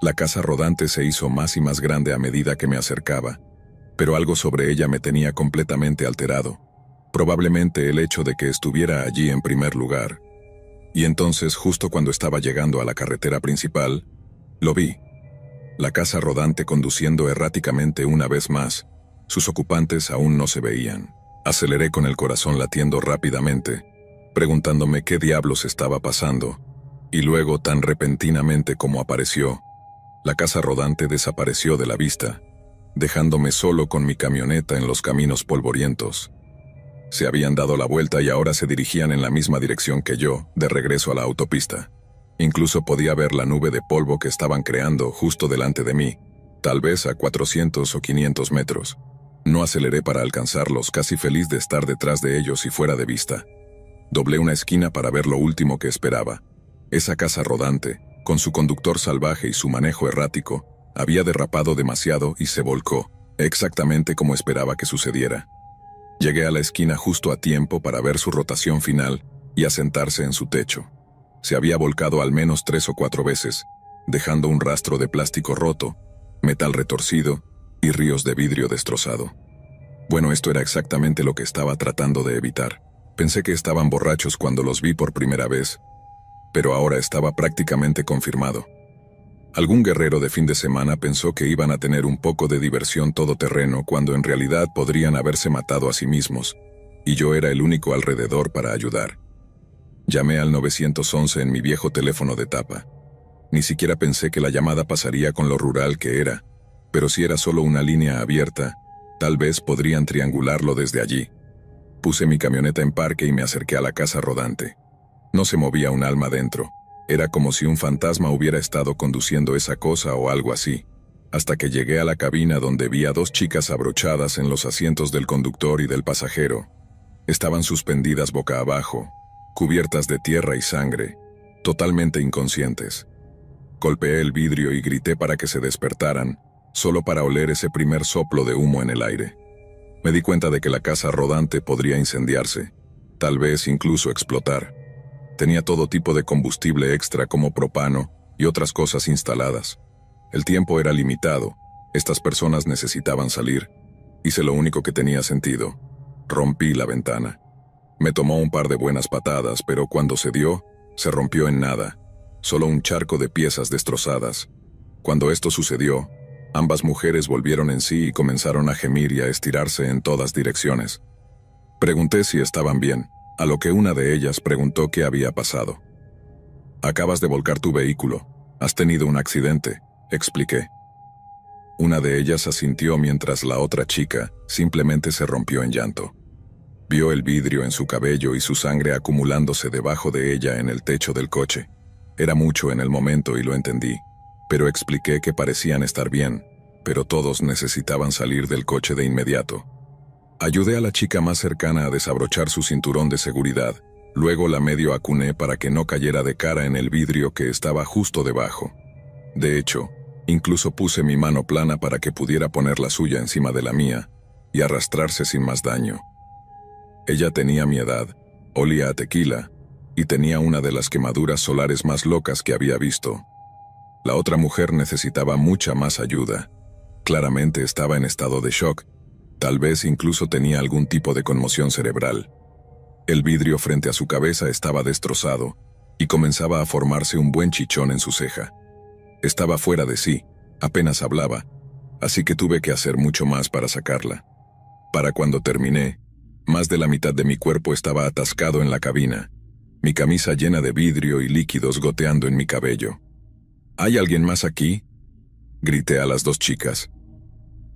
La casa rodante se hizo más y más grande a medida que me acercaba, pero algo sobre ella me tenía completamente alterado, probablemente el hecho de que estuviera allí en primer lugar. Y entonces, justo cuando estaba llegando a la carretera principal, lo vi. La casa rodante conduciendo erráticamente una vez más, sus ocupantes aún no se veían. Aceleré con el corazón latiendo rápidamente, preguntándome qué diablos estaba pasando, y luego, tan repentinamente como apareció, la casa rodante desapareció de la vista, dejándome solo con mi camioneta en los caminos polvorientos. Se habían dado la vuelta y ahora se dirigían en la misma dirección que yo, de regreso a la autopista. Incluso podía ver la nube de polvo que estaban creando justo delante de mí, tal vez a 400 o 500 metros. No aceleré para alcanzarlos, casi feliz de estar detrás de ellos y fuera de vista. Doblé una esquina para ver lo último que esperaba. Esa casa rodante, con su conductor salvaje y su manejo errático, había derrapado demasiado y se volcó, exactamente como esperaba que sucediera. Llegué a la esquina justo a tiempo para ver su rotación final y asentarse en su techo. Se había volcado al menos tres o cuatro veces, dejando un rastro de plástico roto, metal retorcido y ríos de vidrio destrozado. Bueno, esto era exactamente lo que estaba tratando de evitar. Pensé que estaban borrachos cuando los vi por primera vez, pero ahora estaba prácticamente confirmado. Algún guerrero de fin de semana pensó que iban a tener un poco de diversión todoterreno cuando en realidad podrían haberse matado a sí mismos, y yo era el único alrededor para ayudar. Llamé al 911 en mi viejo teléfono de tapa. Ni siquiera pensé que la llamada pasaría con lo rural que era, pero si era solo una línea abierta, tal vez podrían triangularlo desde allí. Puse mi camioneta en parque y me acerqué a la casa rodante. No se movía un alma dentro. Era como si un fantasma hubiera estado conduciendo esa cosa o algo así, hasta que llegué a la cabina donde vi a dos chicas abrochadas en los asientos del conductor y del pasajero. Estaban suspendidas boca abajo, cubiertas de tierra y sangre, totalmente inconscientes. Golpeé el vidrio y grité para que se despertaran, solo para oler ese primer soplo de humo en el aire. Me di cuenta de que la casa rodante podría incendiarse, tal vez incluso explotar. Tenía todo tipo de combustible extra como propano y otras cosas instaladas. El tiempo era limitado, estas personas necesitaban salir. Hice lo único que tenía sentido. Rompí la ventana. Me tomó un par de buenas patadas, pero cuando se dio, se rompió en nada, solo un charco de piezas destrozadas. Cuando esto sucedió, ambas mujeres volvieron en sí y comenzaron a gemir y a estirarse en todas direcciones. Pregunté si estaban bien a lo que una de ellas preguntó qué había pasado. Acabas de volcar tu vehículo. Has tenido un accidente, expliqué. Una de ellas asintió mientras la otra chica simplemente se rompió en llanto. Vio el vidrio en su cabello y su sangre acumulándose debajo de ella en el techo del coche. Era mucho en el momento y lo entendí, pero expliqué que parecían estar bien, pero todos necesitaban salir del coche de inmediato. Ayudé a la chica más cercana a desabrochar su cinturón de seguridad. Luego la medio acuné para que no cayera de cara en el vidrio que estaba justo debajo. De hecho, incluso puse mi mano plana para que pudiera poner la suya encima de la mía y arrastrarse sin más daño. Ella tenía mi edad, olía a tequila y tenía una de las quemaduras solares más locas que había visto. La otra mujer necesitaba mucha más ayuda. Claramente estaba en estado de shock Tal vez incluso tenía algún tipo de conmoción cerebral. El vidrio frente a su cabeza estaba destrozado y comenzaba a formarse un buen chichón en su ceja. Estaba fuera de sí, apenas hablaba, así que tuve que hacer mucho más para sacarla. Para cuando terminé, más de la mitad de mi cuerpo estaba atascado en la cabina, mi camisa llena de vidrio y líquidos goteando en mi cabello. ¿Hay alguien más aquí? Grité a las dos chicas.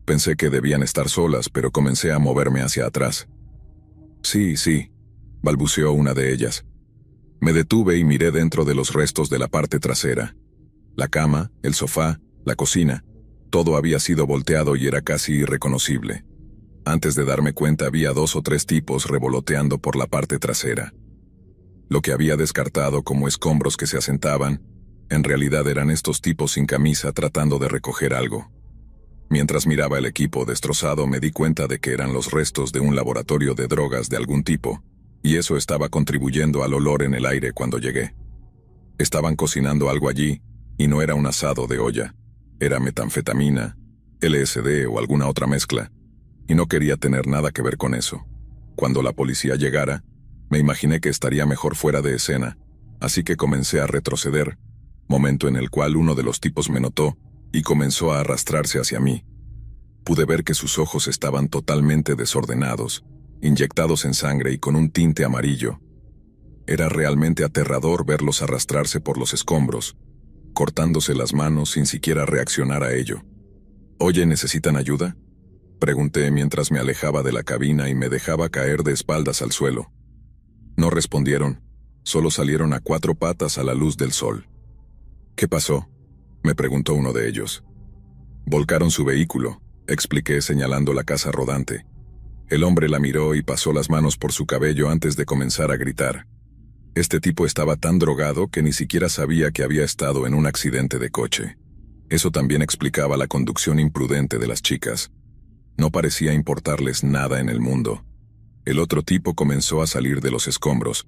Pensé que debían estar solas, pero comencé a moverme hacia atrás. Sí, sí, balbuceó una de ellas. Me detuve y miré dentro de los restos de la parte trasera. La cama, el sofá, la cocina, todo había sido volteado y era casi irreconocible. Antes de darme cuenta había dos o tres tipos revoloteando por la parte trasera. Lo que había descartado como escombros que se asentaban, en realidad eran estos tipos sin camisa tratando de recoger algo. Mientras miraba el equipo destrozado me di cuenta de que eran los restos de un laboratorio de drogas de algún tipo, y eso estaba contribuyendo al olor en el aire cuando llegué. Estaban cocinando algo allí, y no era un asado de olla, era metanfetamina, LSD o alguna otra mezcla, y no quería tener nada que ver con eso. Cuando la policía llegara, me imaginé que estaría mejor fuera de escena, así que comencé a retroceder, momento en el cual uno de los tipos me notó y comenzó a arrastrarse hacia mí. Pude ver que sus ojos estaban totalmente desordenados, inyectados en sangre y con un tinte amarillo. Era realmente aterrador verlos arrastrarse por los escombros, cortándose las manos sin siquiera reaccionar a ello. Oye, ¿necesitan ayuda? Pregunté mientras me alejaba de la cabina y me dejaba caer de espaldas al suelo. No respondieron, solo salieron a cuatro patas a la luz del sol. ¿Qué pasó? Me preguntó uno de ellos. Volcaron su vehículo, expliqué señalando la casa rodante. El hombre la miró y pasó las manos por su cabello antes de comenzar a gritar. Este tipo estaba tan drogado que ni siquiera sabía que había estado en un accidente de coche. Eso también explicaba la conducción imprudente de las chicas. No parecía importarles nada en el mundo. El otro tipo comenzó a salir de los escombros,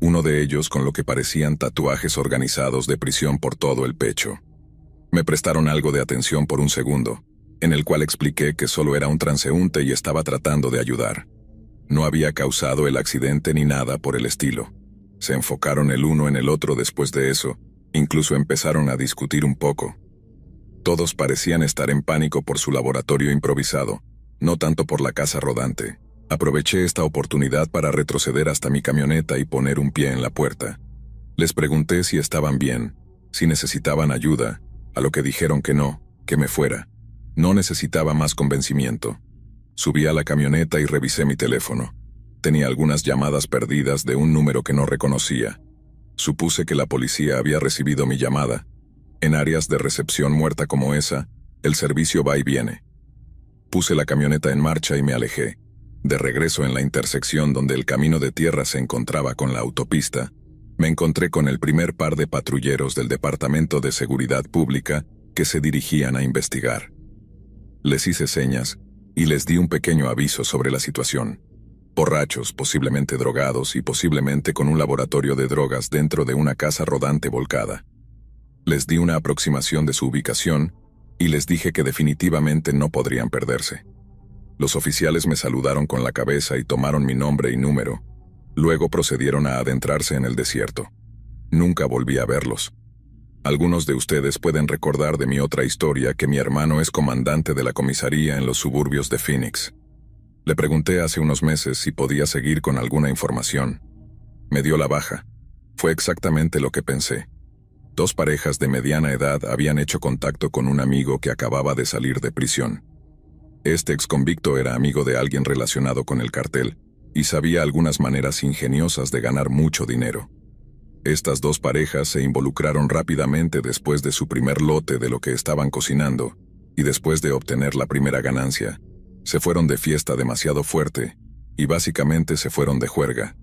uno de ellos con lo que parecían tatuajes organizados de prisión por todo el pecho. Me prestaron algo de atención por un segundo, en el cual expliqué que solo era un transeúnte y estaba tratando de ayudar. No había causado el accidente ni nada por el estilo. Se enfocaron el uno en el otro después de eso, incluso empezaron a discutir un poco. Todos parecían estar en pánico por su laboratorio improvisado, no tanto por la casa rodante. Aproveché esta oportunidad para retroceder hasta mi camioneta y poner un pie en la puerta. Les pregunté si estaban bien, si necesitaban ayuda, a lo que dijeron que no, que me fuera. No necesitaba más convencimiento. Subí a la camioneta y revisé mi teléfono. Tenía algunas llamadas perdidas de un número que no reconocía. Supuse que la policía había recibido mi llamada, en áreas de recepción muerta como esa, el servicio va y viene. Puse la camioneta en marcha y me alejé. De regreso en la intersección donde el camino de tierra se encontraba con la autopista, me encontré con el primer par de patrulleros del Departamento de Seguridad Pública que se dirigían a investigar. Les hice señas y les di un pequeño aviso sobre la situación. Borrachos, posiblemente drogados y posiblemente con un laboratorio de drogas dentro de una casa rodante volcada. Les di una aproximación de su ubicación y les dije que definitivamente no podrían perderse. Los oficiales me saludaron con la cabeza y tomaron mi nombre y número. Luego procedieron a adentrarse en el desierto. Nunca volví a verlos. Algunos de ustedes pueden recordar de mi otra historia que mi hermano es comandante de la comisaría en los suburbios de Phoenix. Le pregunté hace unos meses si podía seguir con alguna información. Me dio la baja. Fue exactamente lo que pensé. Dos parejas de mediana edad habían hecho contacto con un amigo que acababa de salir de prisión. Este exconvicto era amigo de alguien relacionado con el cartel y sabía algunas maneras ingeniosas de ganar mucho dinero. Estas dos parejas se involucraron rápidamente después de su primer lote de lo que estaban cocinando, y después de obtener la primera ganancia, se fueron de fiesta demasiado fuerte, y básicamente se fueron de juerga.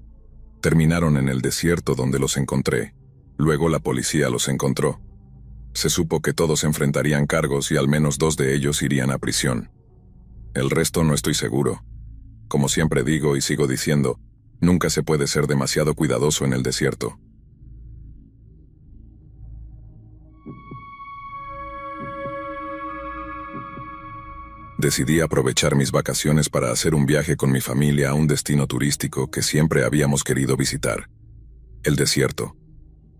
Terminaron en el desierto donde los encontré, Luego la policía los encontró. Se supo que todos enfrentarían cargos y al menos dos de ellos irían a prisión. El resto no estoy seguro. Como siempre digo y sigo diciendo, nunca se puede ser demasiado cuidadoso en el desierto. decidí aprovechar mis vacaciones para hacer un viaje con mi familia a un destino turístico que siempre habíamos querido visitar. El desierto.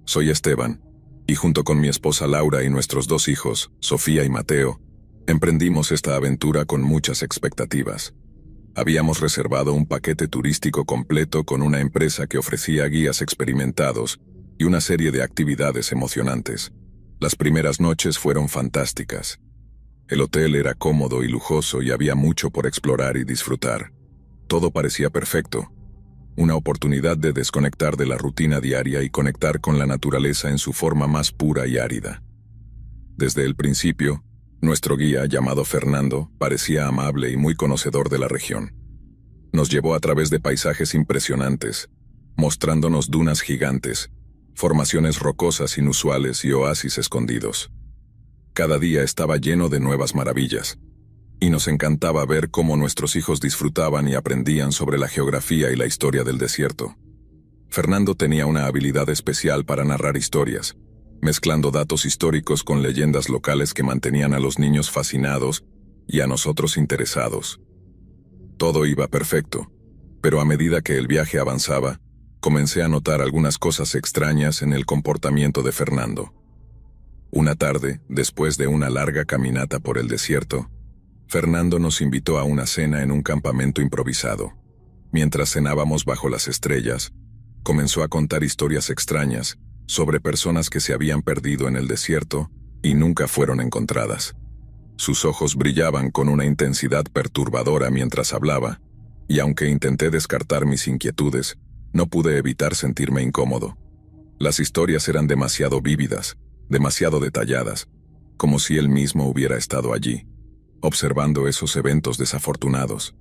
Soy Esteban, y junto con mi esposa Laura y nuestros dos hijos, Sofía y Mateo, emprendimos esta aventura con muchas expectativas. Habíamos reservado un paquete turístico completo con una empresa que ofrecía guías experimentados y una serie de actividades emocionantes. Las primeras noches fueron fantásticas. El hotel era cómodo y lujoso y había mucho por explorar y disfrutar. Todo parecía perfecto. Una oportunidad de desconectar de la rutina diaria y conectar con la naturaleza en su forma más pura y árida. Desde el principio, nuestro guía, llamado Fernando, parecía amable y muy conocedor de la región. Nos llevó a través de paisajes impresionantes, mostrándonos dunas gigantes, formaciones rocosas inusuales y oasis escondidos. Cada día estaba lleno de nuevas maravillas, y nos encantaba ver cómo nuestros hijos disfrutaban y aprendían sobre la geografía y la historia del desierto. Fernando tenía una habilidad especial para narrar historias, mezclando datos históricos con leyendas locales que mantenían a los niños fascinados y a nosotros interesados. Todo iba perfecto, pero a medida que el viaje avanzaba, comencé a notar algunas cosas extrañas en el comportamiento de Fernando. Una tarde, después de una larga caminata por el desierto, Fernando nos invitó a una cena en un campamento improvisado. Mientras cenábamos bajo las estrellas, comenzó a contar historias extrañas sobre personas que se habían perdido en el desierto y nunca fueron encontradas. Sus ojos brillaban con una intensidad perturbadora mientras hablaba, y aunque intenté descartar mis inquietudes, no pude evitar sentirme incómodo. Las historias eran demasiado vívidas, demasiado detalladas, como si él mismo hubiera estado allí, observando esos eventos desafortunados.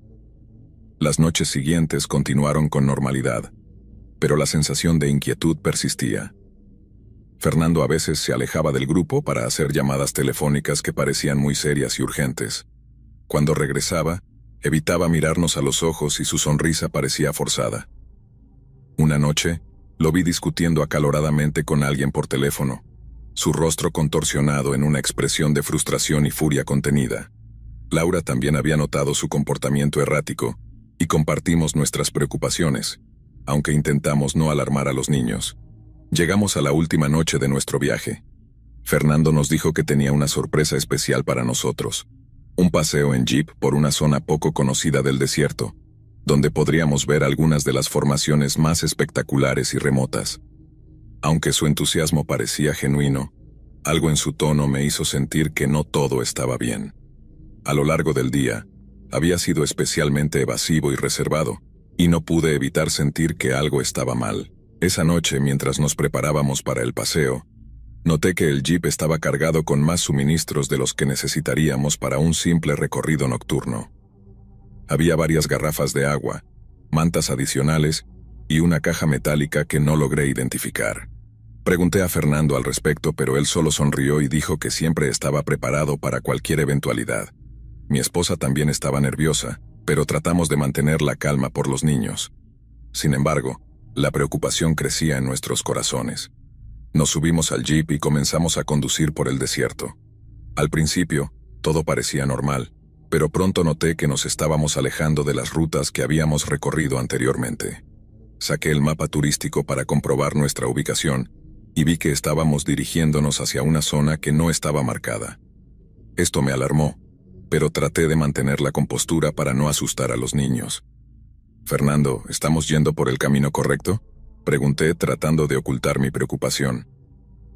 Las noches siguientes continuaron con normalidad, pero la sensación de inquietud persistía. Fernando a veces se alejaba del grupo para hacer llamadas telefónicas que parecían muy serias y urgentes. Cuando regresaba, evitaba mirarnos a los ojos y su sonrisa parecía forzada. Una noche, lo vi discutiendo acaloradamente con alguien por teléfono, su rostro contorsionado en una expresión de frustración y furia contenida. Laura también había notado su comportamiento errático, y compartimos nuestras preocupaciones, aunque intentamos no alarmar a los niños. Llegamos a la última noche de nuestro viaje. Fernando nos dijo que tenía una sorpresa especial para nosotros, un paseo en jeep por una zona poco conocida del desierto, donde podríamos ver algunas de las formaciones más espectaculares y remotas. Aunque su entusiasmo parecía genuino, algo en su tono me hizo sentir que no todo estaba bien. A lo largo del día, había sido especialmente evasivo y reservado, y no pude evitar sentir que algo estaba mal. Esa noche, mientras nos preparábamos para el paseo, noté que el jeep estaba cargado con más suministros de los que necesitaríamos para un simple recorrido nocturno. Había varias garrafas de agua, mantas adicionales y una caja metálica que no logré identificar. Pregunté a Fernando al respecto, pero él solo sonrió y dijo que siempre estaba preparado para cualquier eventualidad. Mi esposa también estaba nerviosa, pero tratamos de mantener la calma por los niños. Sin embargo, la preocupación crecía en nuestros corazones. Nos subimos al jeep y comenzamos a conducir por el desierto. Al principio, todo parecía normal, pero pronto noté que nos estábamos alejando de las rutas que habíamos recorrido anteriormente. Saqué el mapa turístico para comprobar nuestra ubicación y vi que estábamos dirigiéndonos hacia una zona que no estaba marcada. Esto me alarmó, pero traté de mantener la compostura para no asustar a los niños. Fernando, ¿estamos yendo por el camino correcto? Pregunté tratando de ocultar mi preocupación.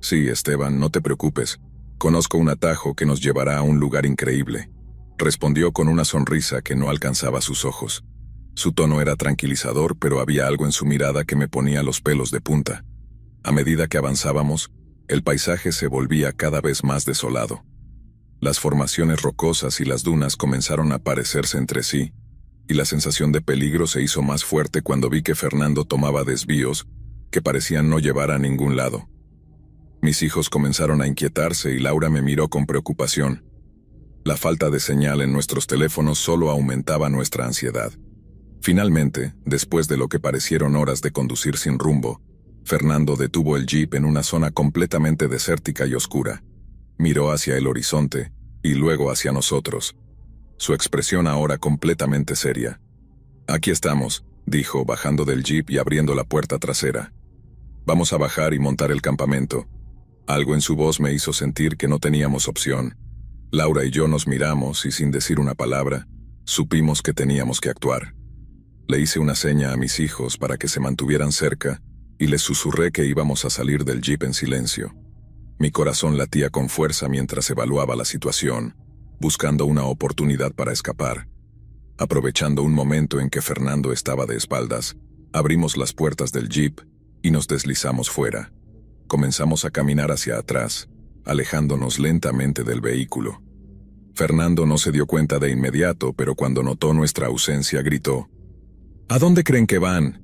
Sí, Esteban, no te preocupes. Conozco un atajo que nos llevará a un lugar increíble. Respondió con una sonrisa que no alcanzaba sus ojos. Su tono era tranquilizador, pero había algo en su mirada que me ponía los pelos de punta. A medida que avanzábamos, el paisaje se volvía cada vez más desolado. Las formaciones rocosas y las dunas comenzaron a parecerse entre sí, y la sensación de peligro se hizo más fuerte cuando vi que Fernando tomaba desvíos que parecían no llevar a ningún lado. Mis hijos comenzaron a inquietarse y Laura me miró con preocupación. La falta de señal en nuestros teléfonos solo aumentaba nuestra ansiedad. Finalmente, después de lo que parecieron horas de conducir sin rumbo, Fernando detuvo el jeep en una zona completamente desértica y oscura. Miró hacia el horizonte y luego hacia nosotros. Su expresión ahora completamente seria. Aquí estamos, dijo, bajando del jeep y abriendo la puerta trasera. Vamos a bajar y montar el campamento. Algo en su voz me hizo sentir que no teníamos opción. Laura y yo nos miramos y sin decir una palabra, supimos que teníamos que actuar. Le hice una seña a mis hijos para que se mantuvieran cerca y les susurré que íbamos a salir del jeep en silencio. Mi corazón latía con fuerza mientras evaluaba la situación, buscando una oportunidad para escapar. Aprovechando un momento en que Fernando estaba de espaldas, abrimos las puertas del jeep y nos deslizamos fuera. Comenzamos a caminar hacia atrás, alejándonos lentamente del vehículo. Fernando no se dio cuenta de inmediato, pero cuando notó nuestra ausencia gritó, ¿A dónde creen que van?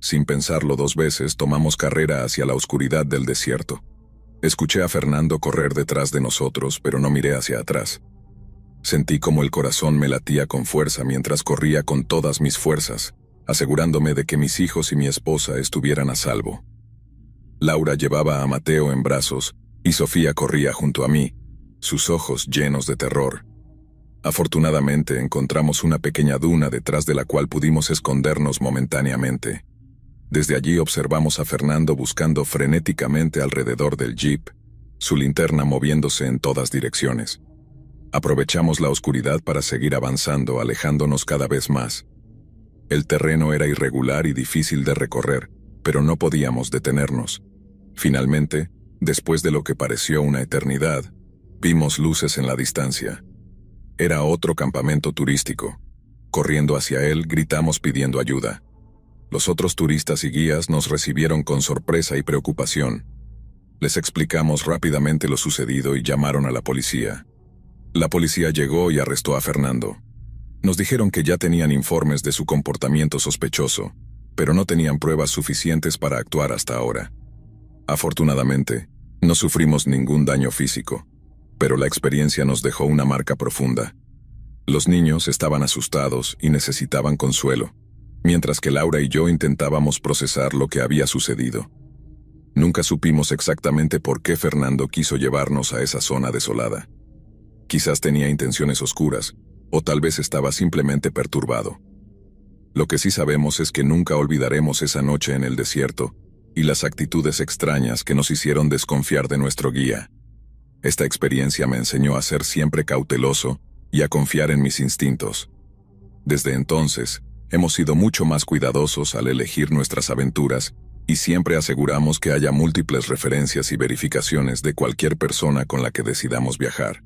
Sin pensarlo dos veces, tomamos carrera hacia la oscuridad del desierto. Escuché a Fernando correr detrás de nosotros, pero no miré hacia atrás. Sentí como el corazón me latía con fuerza mientras corría con todas mis fuerzas, asegurándome de que mis hijos y mi esposa estuvieran a salvo. Laura llevaba a Mateo en brazos y Sofía corría junto a mí, sus ojos llenos de terror. Afortunadamente encontramos una pequeña duna detrás de la cual pudimos escondernos momentáneamente. Desde allí observamos a Fernando buscando frenéticamente alrededor del jeep, su linterna moviéndose en todas direcciones. Aprovechamos la oscuridad para seguir avanzando, alejándonos cada vez más. El terreno era irregular y difícil de recorrer, pero no podíamos detenernos. Finalmente, después de lo que pareció una eternidad, vimos luces en la distancia. Era otro campamento turístico. Corriendo hacia él, gritamos pidiendo ayuda. Los otros turistas y guías nos recibieron con sorpresa y preocupación. Les explicamos rápidamente lo sucedido y llamaron a la policía. La policía llegó y arrestó a Fernando. Nos dijeron que ya tenían informes de su comportamiento sospechoso, pero no tenían pruebas suficientes para actuar hasta ahora. Afortunadamente, no sufrimos ningún daño físico, pero la experiencia nos dejó una marca profunda. Los niños estaban asustados y necesitaban consuelo mientras que Laura y yo intentábamos procesar lo que había sucedido. Nunca supimos exactamente por qué Fernando quiso llevarnos a esa zona desolada. Quizás tenía intenciones oscuras, o tal vez estaba simplemente perturbado. Lo que sí sabemos es que nunca olvidaremos esa noche en el desierto y las actitudes extrañas que nos hicieron desconfiar de nuestro guía. Esta experiencia me enseñó a ser siempre cauteloso y a confiar en mis instintos. Desde entonces, Hemos sido mucho más cuidadosos al elegir nuestras aventuras y siempre aseguramos que haya múltiples referencias y verificaciones de cualquier persona con la que decidamos viajar.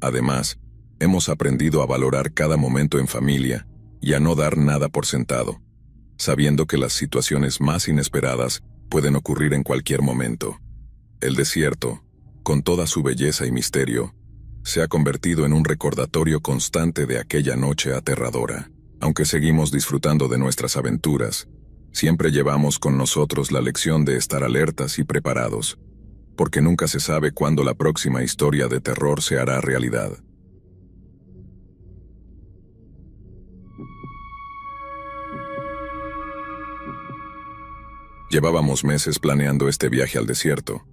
Además, hemos aprendido a valorar cada momento en familia y a no dar nada por sentado, sabiendo que las situaciones más inesperadas pueden ocurrir en cualquier momento. El desierto, con toda su belleza y misterio, se ha convertido en un recordatorio constante de aquella noche aterradora. Aunque seguimos disfrutando de nuestras aventuras, siempre llevamos con nosotros la lección de estar alertas y preparados, porque nunca se sabe cuándo la próxima historia de terror se hará realidad. Llevábamos meses planeando este viaje al desierto.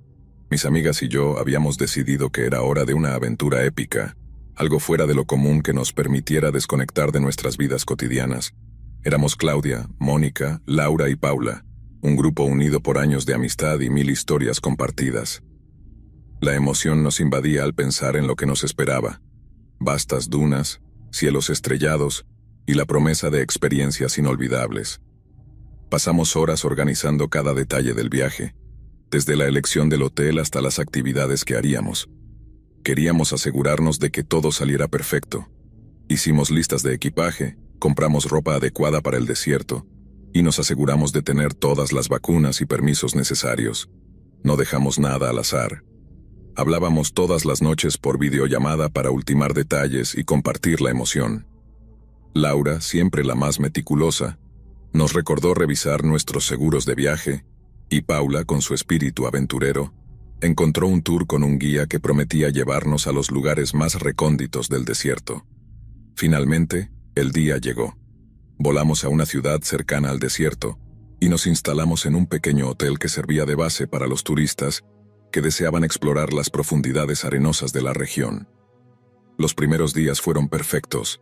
Mis amigas y yo habíamos decidido que era hora de una aventura épica, algo fuera de lo común que nos permitiera desconectar de nuestras vidas cotidianas. Éramos Claudia, Mónica, Laura y Paula, un grupo unido por años de amistad y mil historias compartidas. La emoción nos invadía al pensar en lo que nos esperaba. Vastas dunas, cielos estrellados y la promesa de experiencias inolvidables. Pasamos horas organizando cada detalle del viaje, desde la elección del hotel hasta las actividades que haríamos. Queríamos asegurarnos de que todo saliera perfecto. Hicimos listas de equipaje, compramos ropa adecuada para el desierto, y nos aseguramos de tener todas las vacunas y permisos necesarios. No dejamos nada al azar. Hablábamos todas las noches por videollamada para ultimar detalles y compartir la emoción. Laura, siempre la más meticulosa, nos recordó revisar nuestros seguros de viaje, y Paula, con su espíritu aventurero, encontró un tour con un guía que prometía llevarnos a los lugares más recónditos del desierto. Finalmente, el día llegó. Volamos a una ciudad cercana al desierto y nos instalamos en un pequeño hotel que servía de base para los turistas que deseaban explorar las profundidades arenosas de la región. Los primeros días fueron perfectos.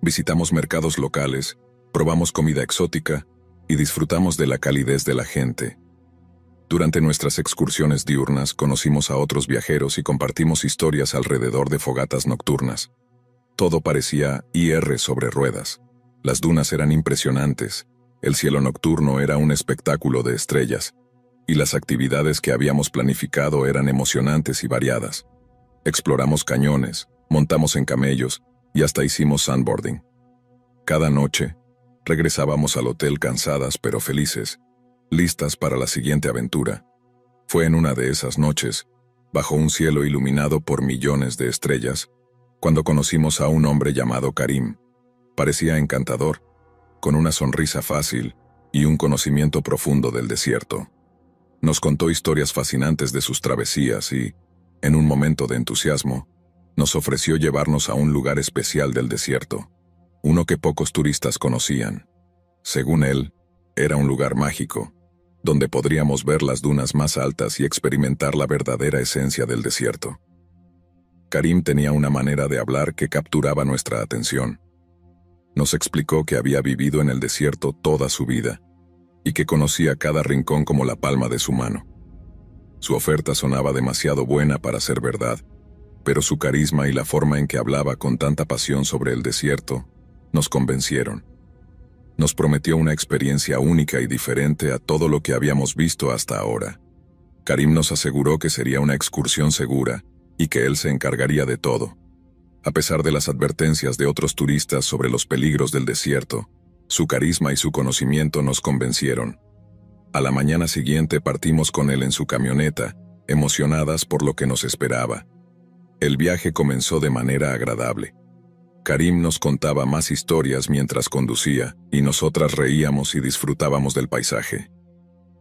Visitamos mercados locales, probamos comida exótica y disfrutamos de la calidez de la gente. Durante nuestras excursiones diurnas conocimos a otros viajeros y compartimos historias alrededor de fogatas nocturnas. Todo parecía IR sobre ruedas. Las dunas eran impresionantes, el cielo nocturno era un espectáculo de estrellas, y las actividades que habíamos planificado eran emocionantes y variadas. Exploramos cañones, montamos en camellos y hasta hicimos sandboarding. Cada noche, regresábamos al hotel cansadas pero felices, listas para la siguiente aventura. Fue en una de esas noches, bajo un cielo iluminado por millones de estrellas, cuando conocimos a un hombre llamado Karim. Parecía encantador, con una sonrisa fácil y un conocimiento profundo del desierto. Nos contó historias fascinantes de sus travesías y, en un momento de entusiasmo, nos ofreció llevarnos a un lugar especial del desierto, uno que pocos turistas conocían. Según él, era un lugar mágico, donde podríamos ver las dunas más altas y experimentar la verdadera esencia del desierto. Karim tenía una manera de hablar que capturaba nuestra atención. Nos explicó que había vivido en el desierto toda su vida y que conocía cada rincón como la palma de su mano. Su oferta sonaba demasiado buena para ser verdad, pero su carisma y la forma en que hablaba con tanta pasión sobre el desierto nos convencieron. Nos prometió una experiencia única y diferente a todo lo que habíamos visto hasta ahora. Karim nos aseguró que sería una excursión segura y que él se encargaría de todo. A pesar de las advertencias de otros turistas sobre los peligros del desierto, su carisma y su conocimiento nos convencieron. A la mañana siguiente partimos con él en su camioneta, emocionadas por lo que nos esperaba. El viaje comenzó de manera agradable. Karim nos contaba más historias mientras conducía, y nosotras reíamos y disfrutábamos del paisaje.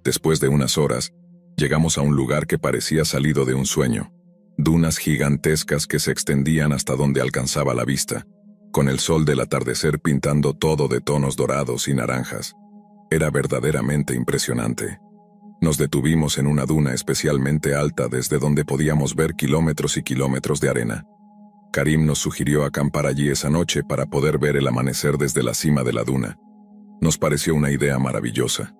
Después de unas horas, llegamos a un lugar que parecía salido de un sueño. Dunas gigantescas que se extendían hasta donde alcanzaba la vista, con el sol del atardecer pintando todo de tonos dorados y naranjas. Era verdaderamente impresionante. Nos detuvimos en una duna especialmente alta desde donde podíamos ver kilómetros y kilómetros de arena. Karim nos sugirió acampar allí esa noche para poder ver el amanecer desde la cima de la duna. Nos pareció una idea maravillosa.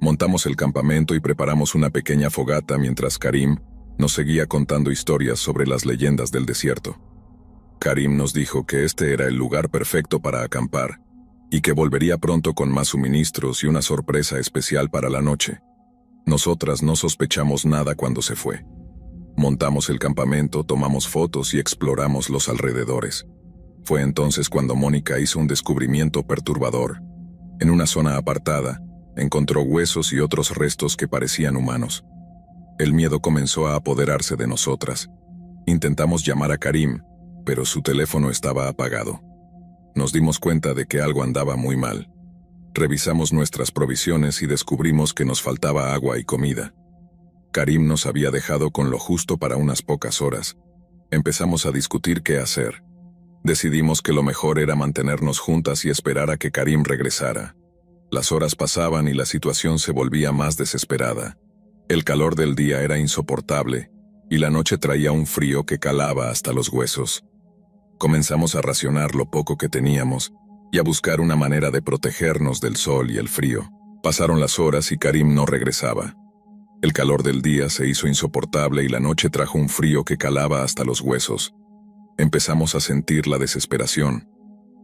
Montamos el campamento y preparamos una pequeña fogata mientras Karim nos seguía contando historias sobre las leyendas del desierto. Karim nos dijo que este era el lugar perfecto para acampar y que volvería pronto con más suministros y una sorpresa especial para la noche. Nosotras no sospechamos nada cuando se fue. Montamos el campamento, tomamos fotos y exploramos los alrededores. Fue entonces cuando Mónica hizo un descubrimiento perturbador. En una zona apartada, encontró huesos y otros restos que parecían humanos. El miedo comenzó a apoderarse de nosotras. Intentamos llamar a Karim, pero su teléfono estaba apagado. Nos dimos cuenta de que algo andaba muy mal. Revisamos nuestras provisiones y descubrimos que nos faltaba agua y comida. Karim nos había dejado con lo justo para unas pocas horas. Empezamos a discutir qué hacer. Decidimos que lo mejor era mantenernos juntas y esperar a que Karim regresara. Las horas pasaban y la situación se volvía más desesperada. El calor del día era insoportable, y la noche traía un frío que calaba hasta los huesos. Comenzamos a racionar lo poco que teníamos y a buscar una manera de protegernos del sol y el frío. Pasaron las horas y Karim no regresaba. El calor del día se hizo insoportable y la noche trajo un frío que calaba hasta los huesos. Empezamos a sentir la desesperación.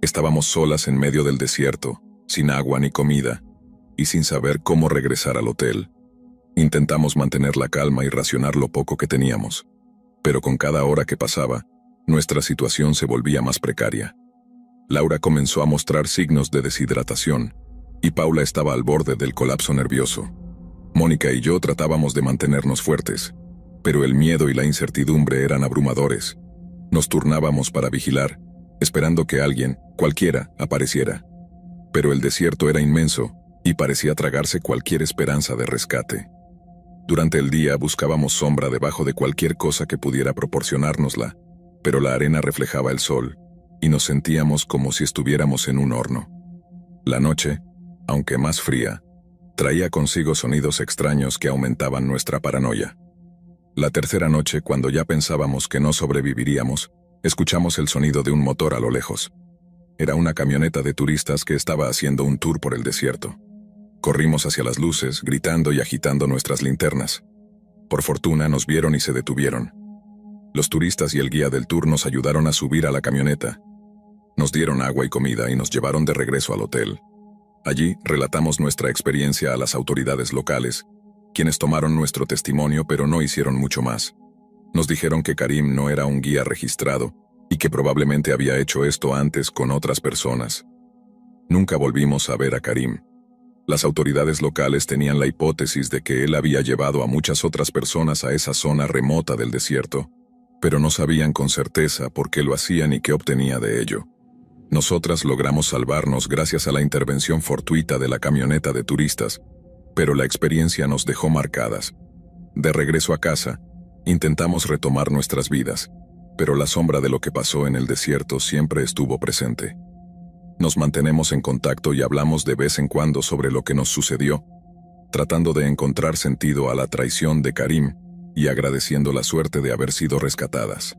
Estábamos solas en medio del desierto, sin agua ni comida, y sin saber cómo regresar al hotel. Intentamos mantener la calma y racionar lo poco que teníamos. Pero con cada hora que pasaba, nuestra situación se volvía más precaria. Laura comenzó a mostrar signos de deshidratación, y Paula estaba al borde del colapso nervioso. Mónica y yo tratábamos de mantenernos fuertes, pero el miedo y la incertidumbre eran abrumadores. Nos turnábamos para vigilar, esperando que alguien, cualquiera, apareciera. Pero el desierto era inmenso y parecía tragarse cualquier esperanza de rescate. Durante el día buscábamos sombra debajo de cualquier cosa que pudiera proporcionárnosla, pero la arena reflejaba el sol, y nos sentíamos como si estuviéramos en un horno. La noche, aunque más fría, traía consigo sonidos extraños que aumentaban nuestra paranoia. La tercera noche, cuando ya pensábamos que no sobreviviríamos, escuchamos el sonido de un motor a lo lejos. Era una camioneta de turistas que estaba haciendo un tour por el desierto. Corrimos hacia las luces, gritando y agitando nuestras linternas. Por fortuna nos vieron y se detuvieron. Los turistas y el guía del tour nos ayudaron a subir a la camioneta. Nos dieron agua y comida y nos llevaron de regreso al hotel. Allí relatamos nuestra experiencia a las autoridades locales, quienes tomaron nuestro testimonio pero no hicieron mucho más. Nos dijeron que Karim no era un guía registrado y que probablemente había hecho esto antes con otras personas. Nunca volvimos a ver a Karim. Las autoridades locales tenían la hipótesis de que él había llevado a muchas otras personas a esa zona remota del desierto, pero no sabían con certeza por qué lo hacían y qué obtenía de ello. Nosotras logramos salvarnos gracias a la intervención fortuita de la camioneta de turistas, pero la experiencia nos dejó marcadas. De regreso a casa, intentamos retomar nuestras vidas, pero la sombra de lo que pasó en el desierto siempre estuvo presente. Nos mantenemos en contacto y hablamos de vez en cuando sobre lo que nos sucedió, tratando de encontrar sentido a la traición de Karim y agradeciendo la suerte de haber sido rescatadas.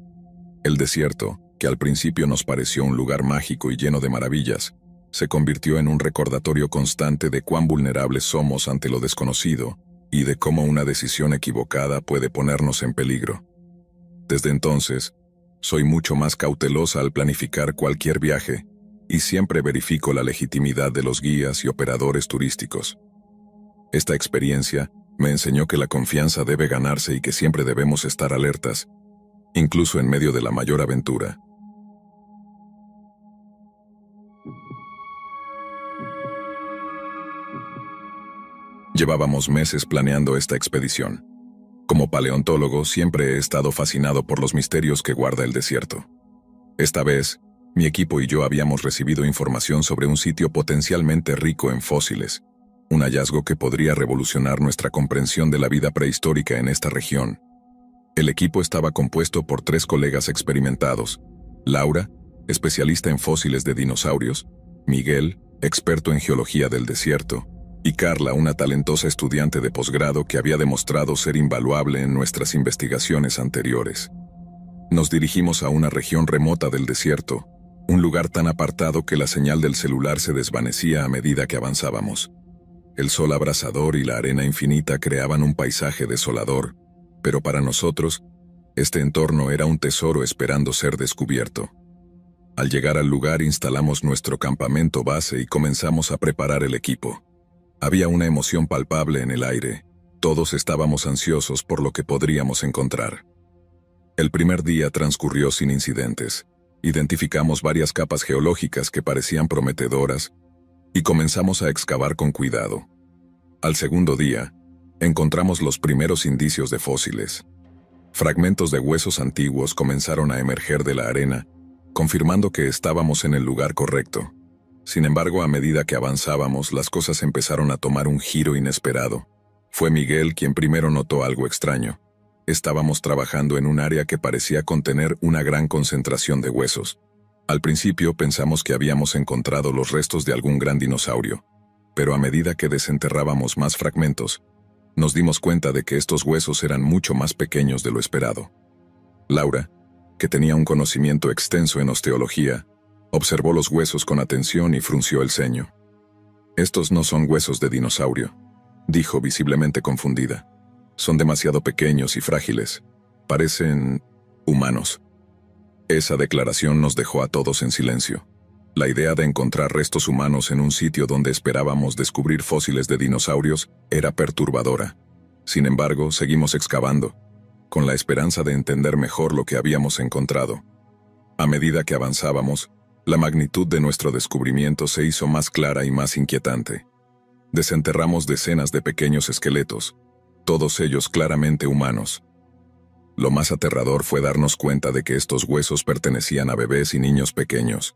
El desierto, que al principio nos pareció un lugar mágico y lleno de maravillas, se convirtió en un recordatorio constante de cuán vulnerables somos ante lo desconocido y de cómo una decisión equivocada puede ponernos en peligro. Desde entonces, soy mucho más cautelosa al planificar cualquier viaje y siempre verifico la legitimidad de los guías y operadores turísticos. Esta experiencia me enseñó que la confianza debe ganarse y que siempre debemos estar alertas, incluso en medio de la mayor aventura. Llevábamos meses planeando esta expedición. Como paleontólogo siempre he estado fascinado por los misterios que guarda el desierto. Esta vez, mi equipo y yo habíamos recibido información sobre un sitio potencialmente rico en fósiles, un hallazgo que podría revolucionar nuestra comprensión de la vida prehistórica en esta región. El equipo estaba compuesto por tres colegas experimentados, Laura, especialista en fósiles de dinosaurios, Miguel, experto en geología del desierto, y Carla, una talentosa estudiante de posgrado que había demostrado ser invaluable en nuestras investigaciones anteriores. Nos dirigimos a una región remota del desierto, un lugar tan apartado que la señal del celular se desvanecía a medida que avanzábamos. El sol abrasador y la arena infinita creaban un paisaje desolador, pero para nosotros, este entorno era un tesoro esperando ser descubierto. Al llegar al lugar instalamos nuestro campamento base y comenzamos a preparar el equipo. Había una emoción palpable en el aire. Todos estábamos ansiosos por lo que podríamos encontrar. El primer día transcurrió sin incidentes. Identificamos varias capas geológicas que parecían prometedoras y comenzamos a excavar con cuidado. Al segundo día, encontramos los primeros indicios de fósiles. Fragmentos de huesos antiguos comenzaron a emerger de la arena, confirmando que estábamos en el lugar correcto. Sin embargo, a medida que avanzábamos, las cosas empezaron a tomar un giro inesperado. Fue Miguel quien primero notó algo extraño. Estábamos trabajando en un área que parecía contener una gran concentración de huesos. Al principio pensamos que habíamos encontrado los restos de algún gran dinosaurio, pero a medida que desenterrábamos más fragmentos, nos dimos cuenta de que estos huesos eran mucho más pequeños de lo esperado. Laura, que tenía un conocimiento extenso en osteología, Observó los huesos con atención y frunció el ceño. Estos no son huesos de dinosaurio, dijo visiblemente confundida. Son demasiado pequeños y frágiles. Parecen humanos. Esa declaración nos dejó a todos en silencio. La idea de encontrar restos humanos en un sitio donde esperábamos descubrir fósiles de dinosaurios era perturbadora. Sin embargo, seguimos excavando, con la esperanza de entender mejor lo que habíamos encontrado. A medida que avanzábamos, la magnitud de nuestro descubrimiento se hizo más clara y más inquietante. Desenterramos decenas de pequeños esqueletos, todos ellos claramente humanos. Lo más aterrador fue darnos cuenta de que estos huesos pertenecían a bebés y niños pequeños.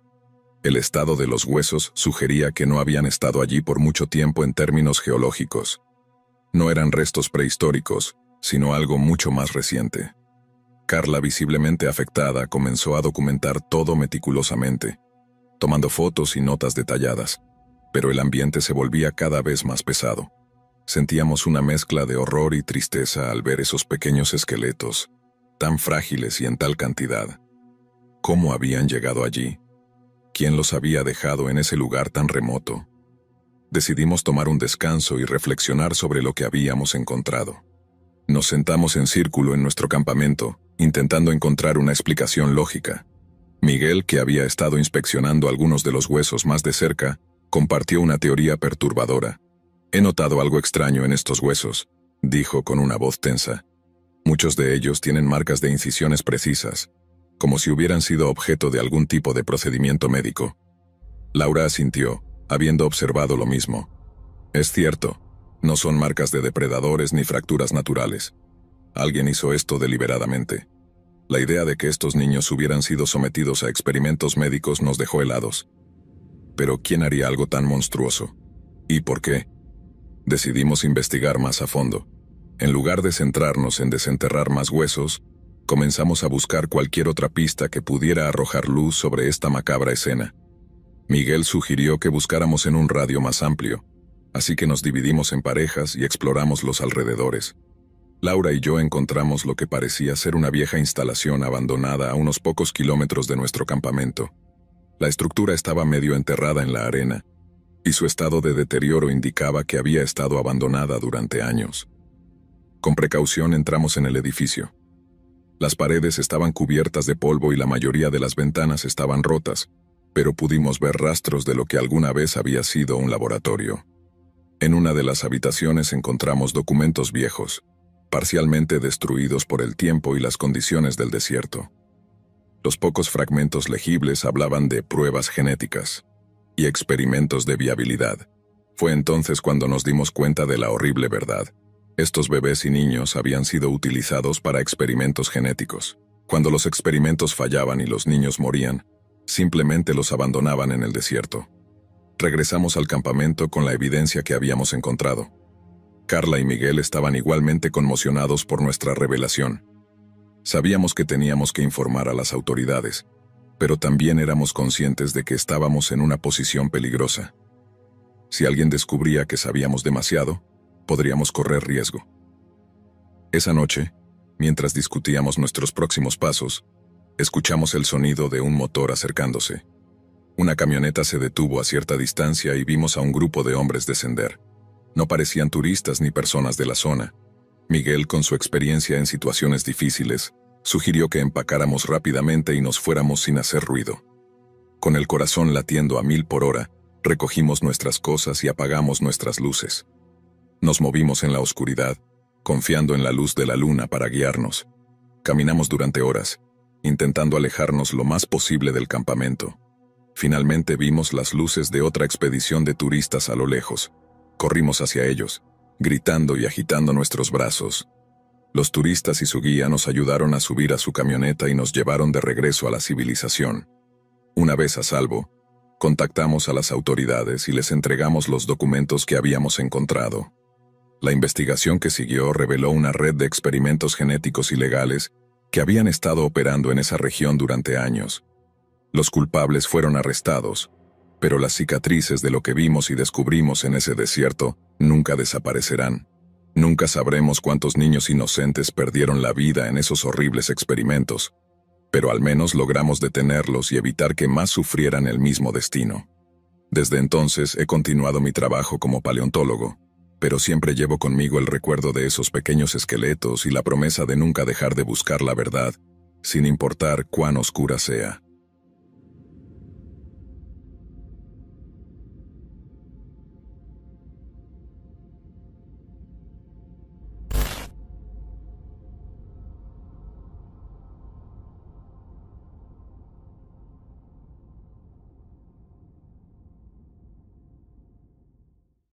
El estado de los huesos sugería que no habían estado allí por mucho tiempo en términos geológicos. No eran restos prehistóricos, sino algo mucho más reciente. Carla, visiblemente afectada, comenzó a documentar todo meticulosamente, tomando fotos y notas detalladas, pero el ambiente se volvía cada vez más pesado. Sentíamos una mezcla de horror y tristeza al ver esos pequeños esqueletos, tan frágiles y en tal cantidad. ¿Cómo habían llegado allí? ¿Quién los había dejado en ese lugar tan remoto? Decidimos tomar un descanso y reflexionar sobre lo que habíamos encontrado. Nos sentamos en círculo en nuestro campamento, intentando encontrar una explicación lógica. Miguel, que había estado inspeccionando algunos de los huesos más de cerca, compartió una teoría perturbadora. He notado algo extraño en estos huesos, dijo con una voz tensa. Muchos de ellos tienen marcas de incisiones precisas, como si hubieran sido objeto de algún tipo de procedimiento médico. Laura asintió, habiendo observado lo mismo. Es cierto, no son marcas de depredadores ni fracturas naturales. Alguien hizo esto deliberadamente. La idea de que estos niños hubieran sido sometidos a experimentos médicos nos dejó helados. Pero ¿quién haría algo tan monstruoso? ¿Y por qué? Decidimos investigar más a fondo. En lugar de centrarnos en desenterrar más huesos, comenzamos a buscar cualquier otra pista que pudiera arrojar luz sobre esta macabra escena. Miguel sugirió que buscáramos en un radio más amplio, así que nos dividimos en parejas y exploramos los alrededores. Laura y yo encontramos lo que parecía ser una vieja instalación abandonada a unos pocos kilómetros de nuestro campamento. La estructura estaba medio enterrada en la arena, y su estado de deterioro indicaba que había estado abandonada durante años. Con precaución entramos en el edificio. Las paredes estaban cubiertas de polvo y la mayoría de las ventanas estaban rotas, pero pudimos ver rastros de lo que alguna vez había sido un laboratorio. En una de las habitaciones encontramos documentos viejos, parcialmente destruidos por el tiempo y las condiciones del desierto. Los pocos fragmentos legibles hablaban de pruebas genéticas y experimentos de viabilidad. Fue entonces cuando nos dimos cuenta de la horrible verdad. Estos bebés y niños habían sido utilizados para experimentos genéticos. Cuando los experimentos fallaban y los niños morían, simplemente los abandonaban en el desierto. Regresamos al campamento con la evidencia que habíamos encontrado. Carla y Miguel estaban igualmente conmocionados por nuestra revelación. Sabíamos que teníamos que informar a las autoridades, pero también éramos conscientes de que estábamos en una posición peligrosa. Si alguien descubría que sabíamos demasiado, podríamos correr riesgo. Esa noche, mientras discutíamos nuestros próximos pasos, escuchamos el sonido de un motor acercándose. Una camioneta se detuvo a cierta distancia y vimos a un grupo de hombres descender. No parecían turistas ni personas de la zona. Miguel, con su experiencia en situaciones difíciles, sugirió que empacáramos rápidamente y nos fuéramos sin hacer ruido. Con el corazón latiendo a mil por hora, recogimos nuestras cosas y apagamos nuestras luces. Nos movimos en la oscuridad, confiando en la luz de la luna para guiarnos. Caminamos durante horas, intentando alejarnos lo más posible del campamento. Finalmente vimos las luces de otra expedición de turistas a lo lejos, Corrimos hacia ellos, gritando y agitando nuestros brazos. Los turistas y su guía nos ayudaron a subir a su camioneta y nos llevaron de regreso a la civilización. Una vez a salvo, contactamos a las autoridades y les entregamos los documentos que habíamos encontrado. La investigación que siguió reveló una red de experimentos genéticos ilegales que habían estado operando en esa región durante años. Los culpables fueron arrestados, pero las cicatrices de lo que vimos y descubrimos en ese desierto nunca desaparecerán. Nunca sabremos cuántos niños inocentes perdieron la vida en esos horribles experimentos, pero al menos logramos detenerlos y evitar que más sufrieran el mismo destino. Desde entonces he continuado mi trabajo como paleontólogo, pero siempre llevo conmigo el recuerdo de esos pequeños esqueletos y la promesa de nunca dejar de buscar la verdad, sin importar cuán oscura sea.